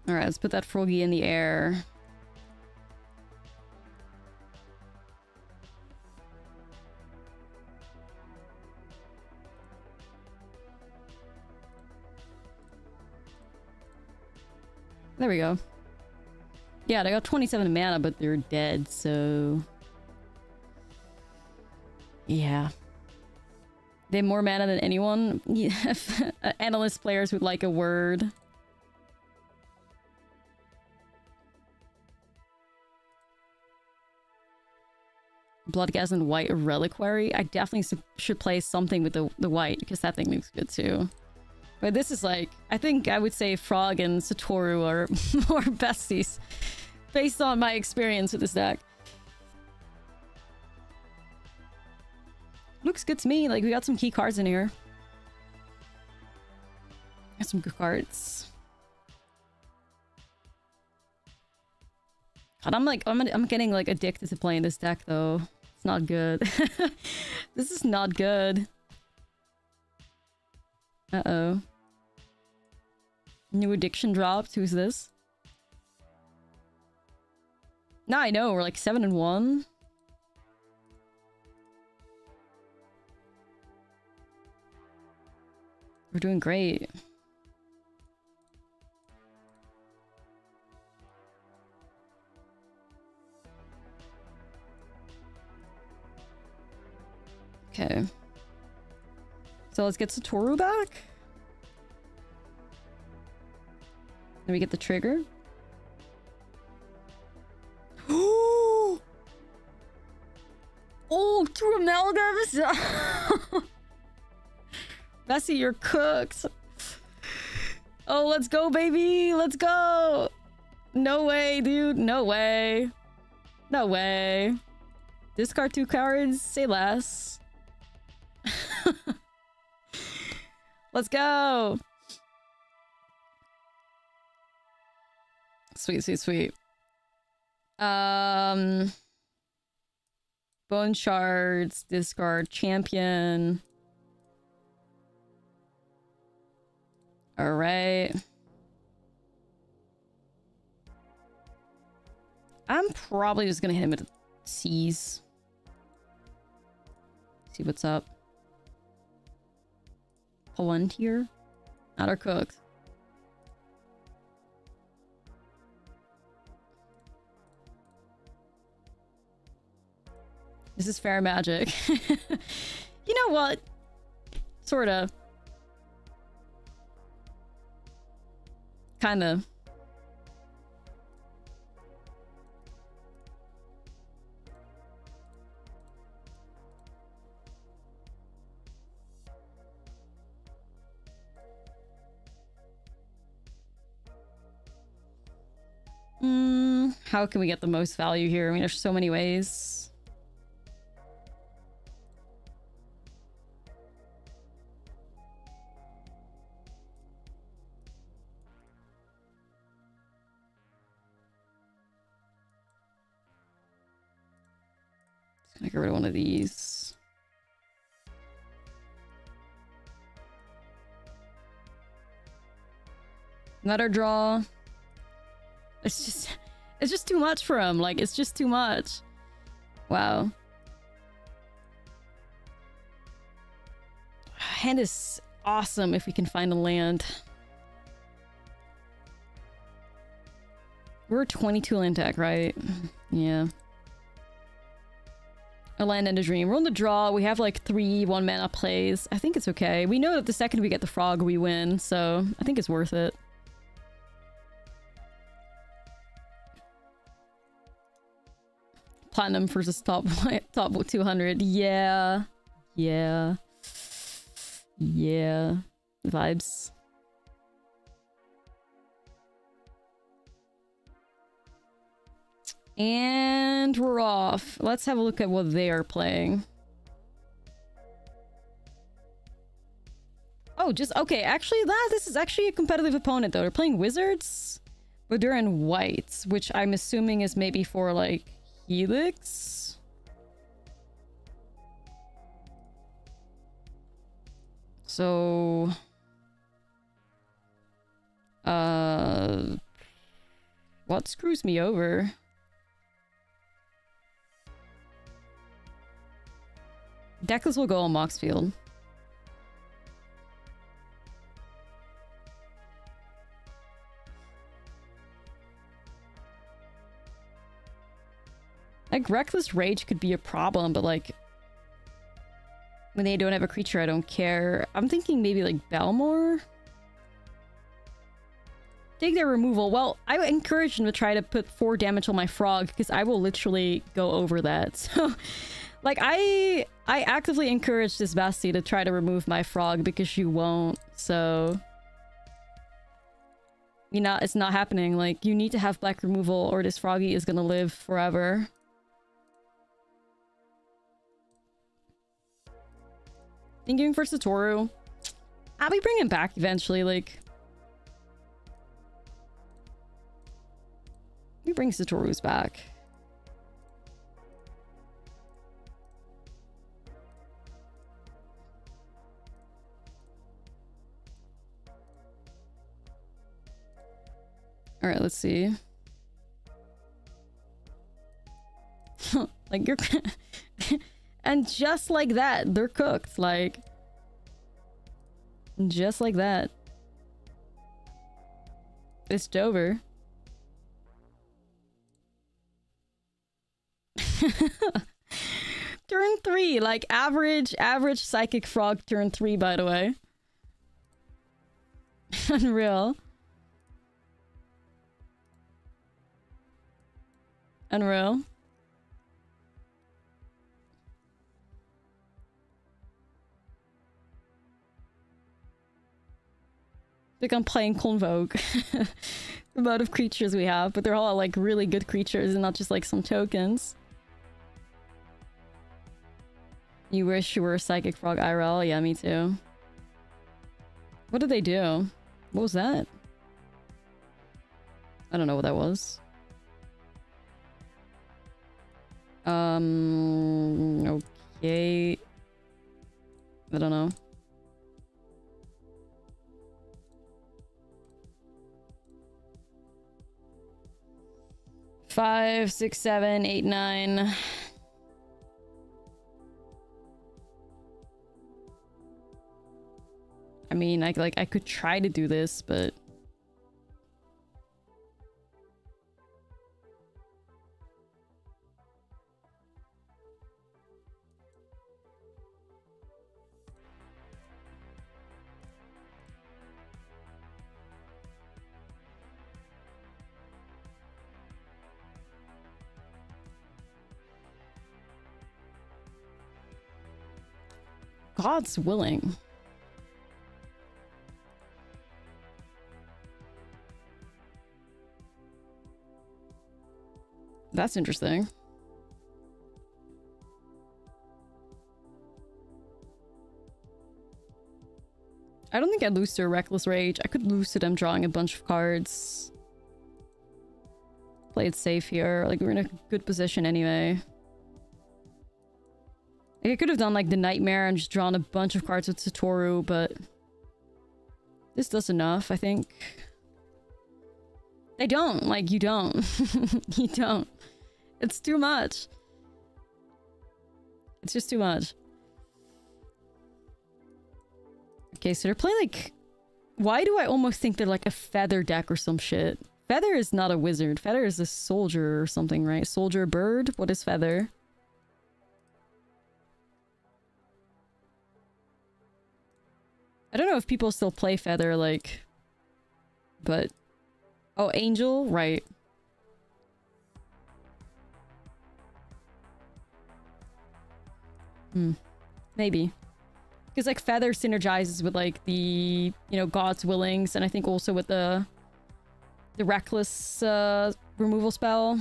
Alright, let's put that froggy in the air. There we go. Yeah, they got 27 mana, but they're dead, so... Yeah. They have more mana than anyone? Analyst players would like a word. Bloodghast and White Reliquary. I definitely should play something with the, the white, because that thing looks good too. But this is like, I think I would say Frog and Satoru are more besties based on my experience with this deck. Looks good to me. Like, we got some key cards in here. Got some good cards. God, I'm like, I'm, I'm getting like addicted to playing this deck though. It's not good. this is not good. Uh-oh. New addiction dropped. Who's this? Now I know, we're like 7 and 1. We're doing great. Okay. So let's get Satoru back. Then we get the trigger. oh, two amalgams! Bessie, you're cooked. Oh, let's go, baby! Let's go! No way, dude. No way. No way. Discard two cards. Say less. Let's go! Sweet, sweet, sweet. Um... Bone shards, discard champion. Alright. I'm probably just gonna hit him with Seize. See what's up. Palantir? Our This is fair magic. you know what? Sorta. Kinda. Mm, how can we get the most value here? I mean, there's so many ways. Of these? Another draw. It's just... It's just too much for him. Like, it's just too much. Wow. Hand is awesome if we can find a land. We're 22 land tech, right? Yeah. A land and a dream. We're on the draw. We have like three one mana plays. I think it's okay. We know that the second we get the frog, we win. So I think it's worth it. Platinum versus top top 200. Yeah. Yeah. Yeah. Vibes. And we're off. Let's have a look at what they are playing. Oh, just okay. Actually, that this is actually a competitive opponent though. They're playing wizards, but they're in Whites, which I'm assuming is maybe for like Helix. So, uh, what screws me over? Deckless will go on Moxfield. Like, Reckless Rage could be a problem, but like... When they don't have a creature, I don't care. I'm thinking maybe like Belmore? Take their removal. Well, I would encourage them to try to put 4 damage on my frog, because I will literally go over that. So... Like, I I actively encourage this Basti to try to remove my frog because she won't, so... You know, it's not happening. Like, you need to have black removal or this froggy is gonna live forever. Thinking for Satoru. I'll be bringing back eventually, like... We bring Satoru's back. All right, let's see. like you're and just like that, they're cooked. Like just like that. It's Dover. turn three, like average, average psychic frog turn three, by the way. Unreal. Unreal. Like I'm playing Convoke. the amount of creatures we have, but they're all like really good creatures and not just like some tokens. You wish you were Psychic Frog IRL? Yeah, me too. What did they do? What was that? I don't know what that was. Um, okay. I don't know. Five, six, seven, eight, nine. I mean, I like I could try to do this, but God's willing. That's interesting. I don't think I'd lose to a Reckless Rage. I could lose to them drawing a bunch of cards. Play it safe here. Like, we're in a good position anyway. I could have done like the nightmare and just drawn a bunch of cards with Satoru, but this does enough, I think. They don't. Like, you don't. you don't. It's too much. It's just too much. Okay, so they're playing like... Why do I almost think they're like a feather deck or some shit? Feather is not a wizard. Feather is a soldier or something, right? Soldier bird? What is feather? I don't know if people still play feather, like... But... Oh, angel? Right. Hmm. Maybe. Because, like, Feather synergizes with, like, the, you know, God's Willings, and I think also with the... The Reckless, uh, removal spell.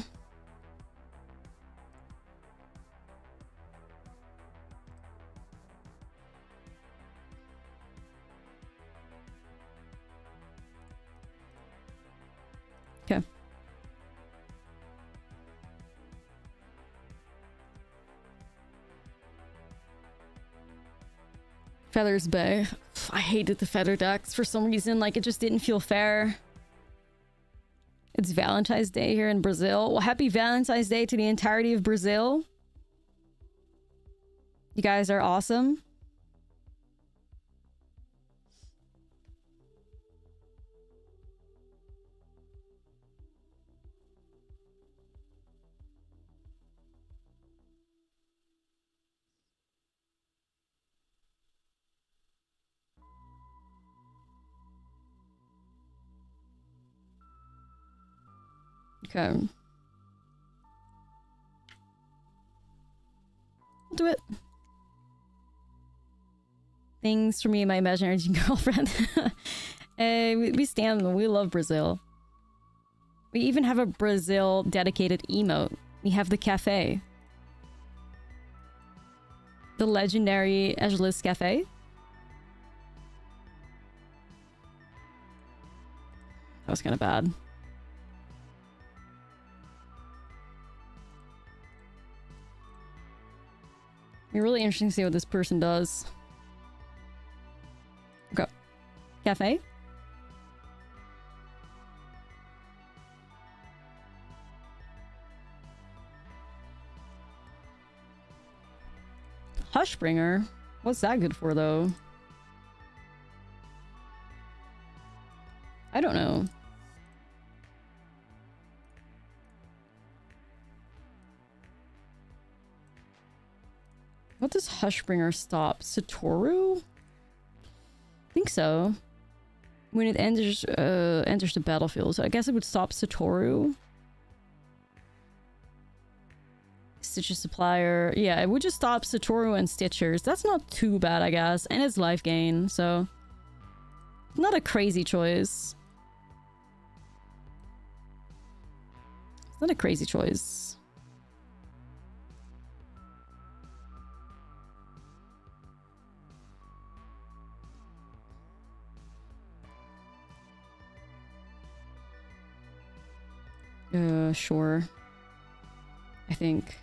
Feathers Bay. I hated the feather decks for some reason. Like, it just didn't feel fair. It's Valentine's Day here in Brazil. Well, happy Valentine's Day to the entirety of Brazil. You guys are awesome. Okay. I'll do it. Things for me and my imaginary girlfriend. hey, eh, we, we stand, we love Brazil. We even have a Brazil dedicated emote. We have the cafe. The legendary Angelus Cafe. That was kind of bad. Be really interesting to see what this person does. Go. Cafe? Hushbringer? What's that good for, though? I don't know. What does Hushbringer stop? Satoru? I think so. When it enters uh, enters the battlefield, so I guess it would stop Satoru. Stitcher's Supplier. Yeah, it would just stop Satoru and Stitchers. That's not too bad, I guess. And it's life gain, so... Not a crazy choice. It's not a crazy choice. Uh, sure. I think.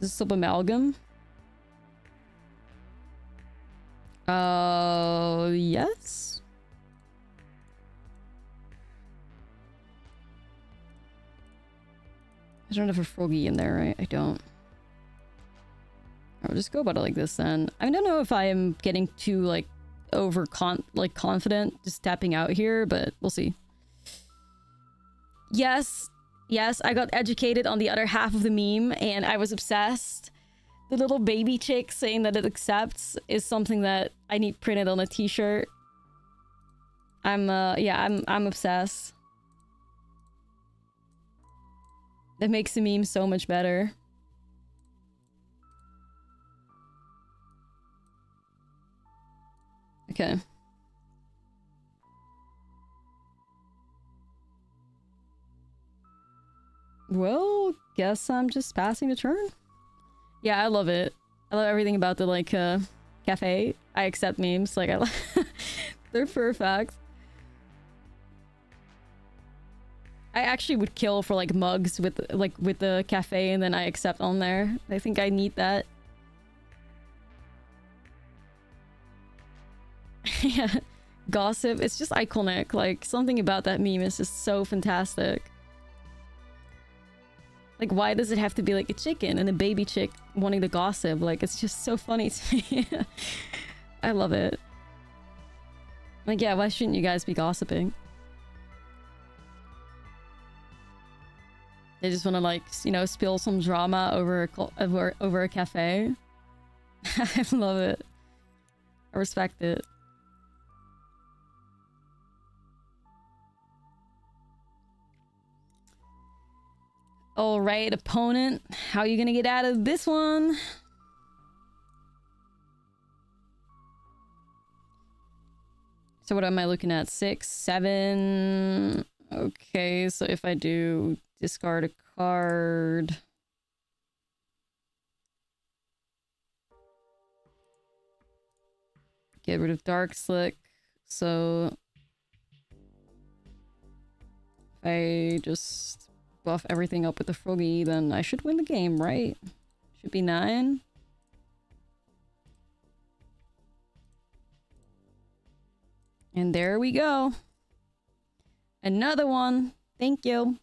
Is this sub amalgam? Uh, yes? I don't have a froggy in there, right? I don't. I'll just go about it like this then. I don't know if I am getting too like over con like confident just tapping out here, but we'll see. Yes, yes, I got educated on the other half of the meme and I was obsessed. The little baby chick saying that it accepts is something that I need printed on a t-shirt. I'm uh yeah, I'm I'm obsessed. That makes the meme so much better. Okay. Well, guess I'm just passing the turn. Yeah, I love it. I love everything about the like uh, cafe. I accept memes. Like I, they're perfect. I actually would kill for like mugs with like with the cafe and then I accept on there. I think I need that. yeah. Gossip, it's just iconic. Like something about that meme is just so fantastic. Like why does it have to be like a chicken and a baby chick wanting to gossip? Like it's just so funny to me. I love it. Like yeah, why shouldn't you guys be gossiping? They just want to like, you know, spill some drama over a, over, over a cafe. I love it. I respect it. All right, opponent. How are you going to get out of this one? So what am I looking at? Six, seven. Okay, so if I do discard a card. Get rid of Dark Slick. So if I just buff everything up with the Froggy, then I should win the game, right? Should be nine. And there we go. Another one. Thank you.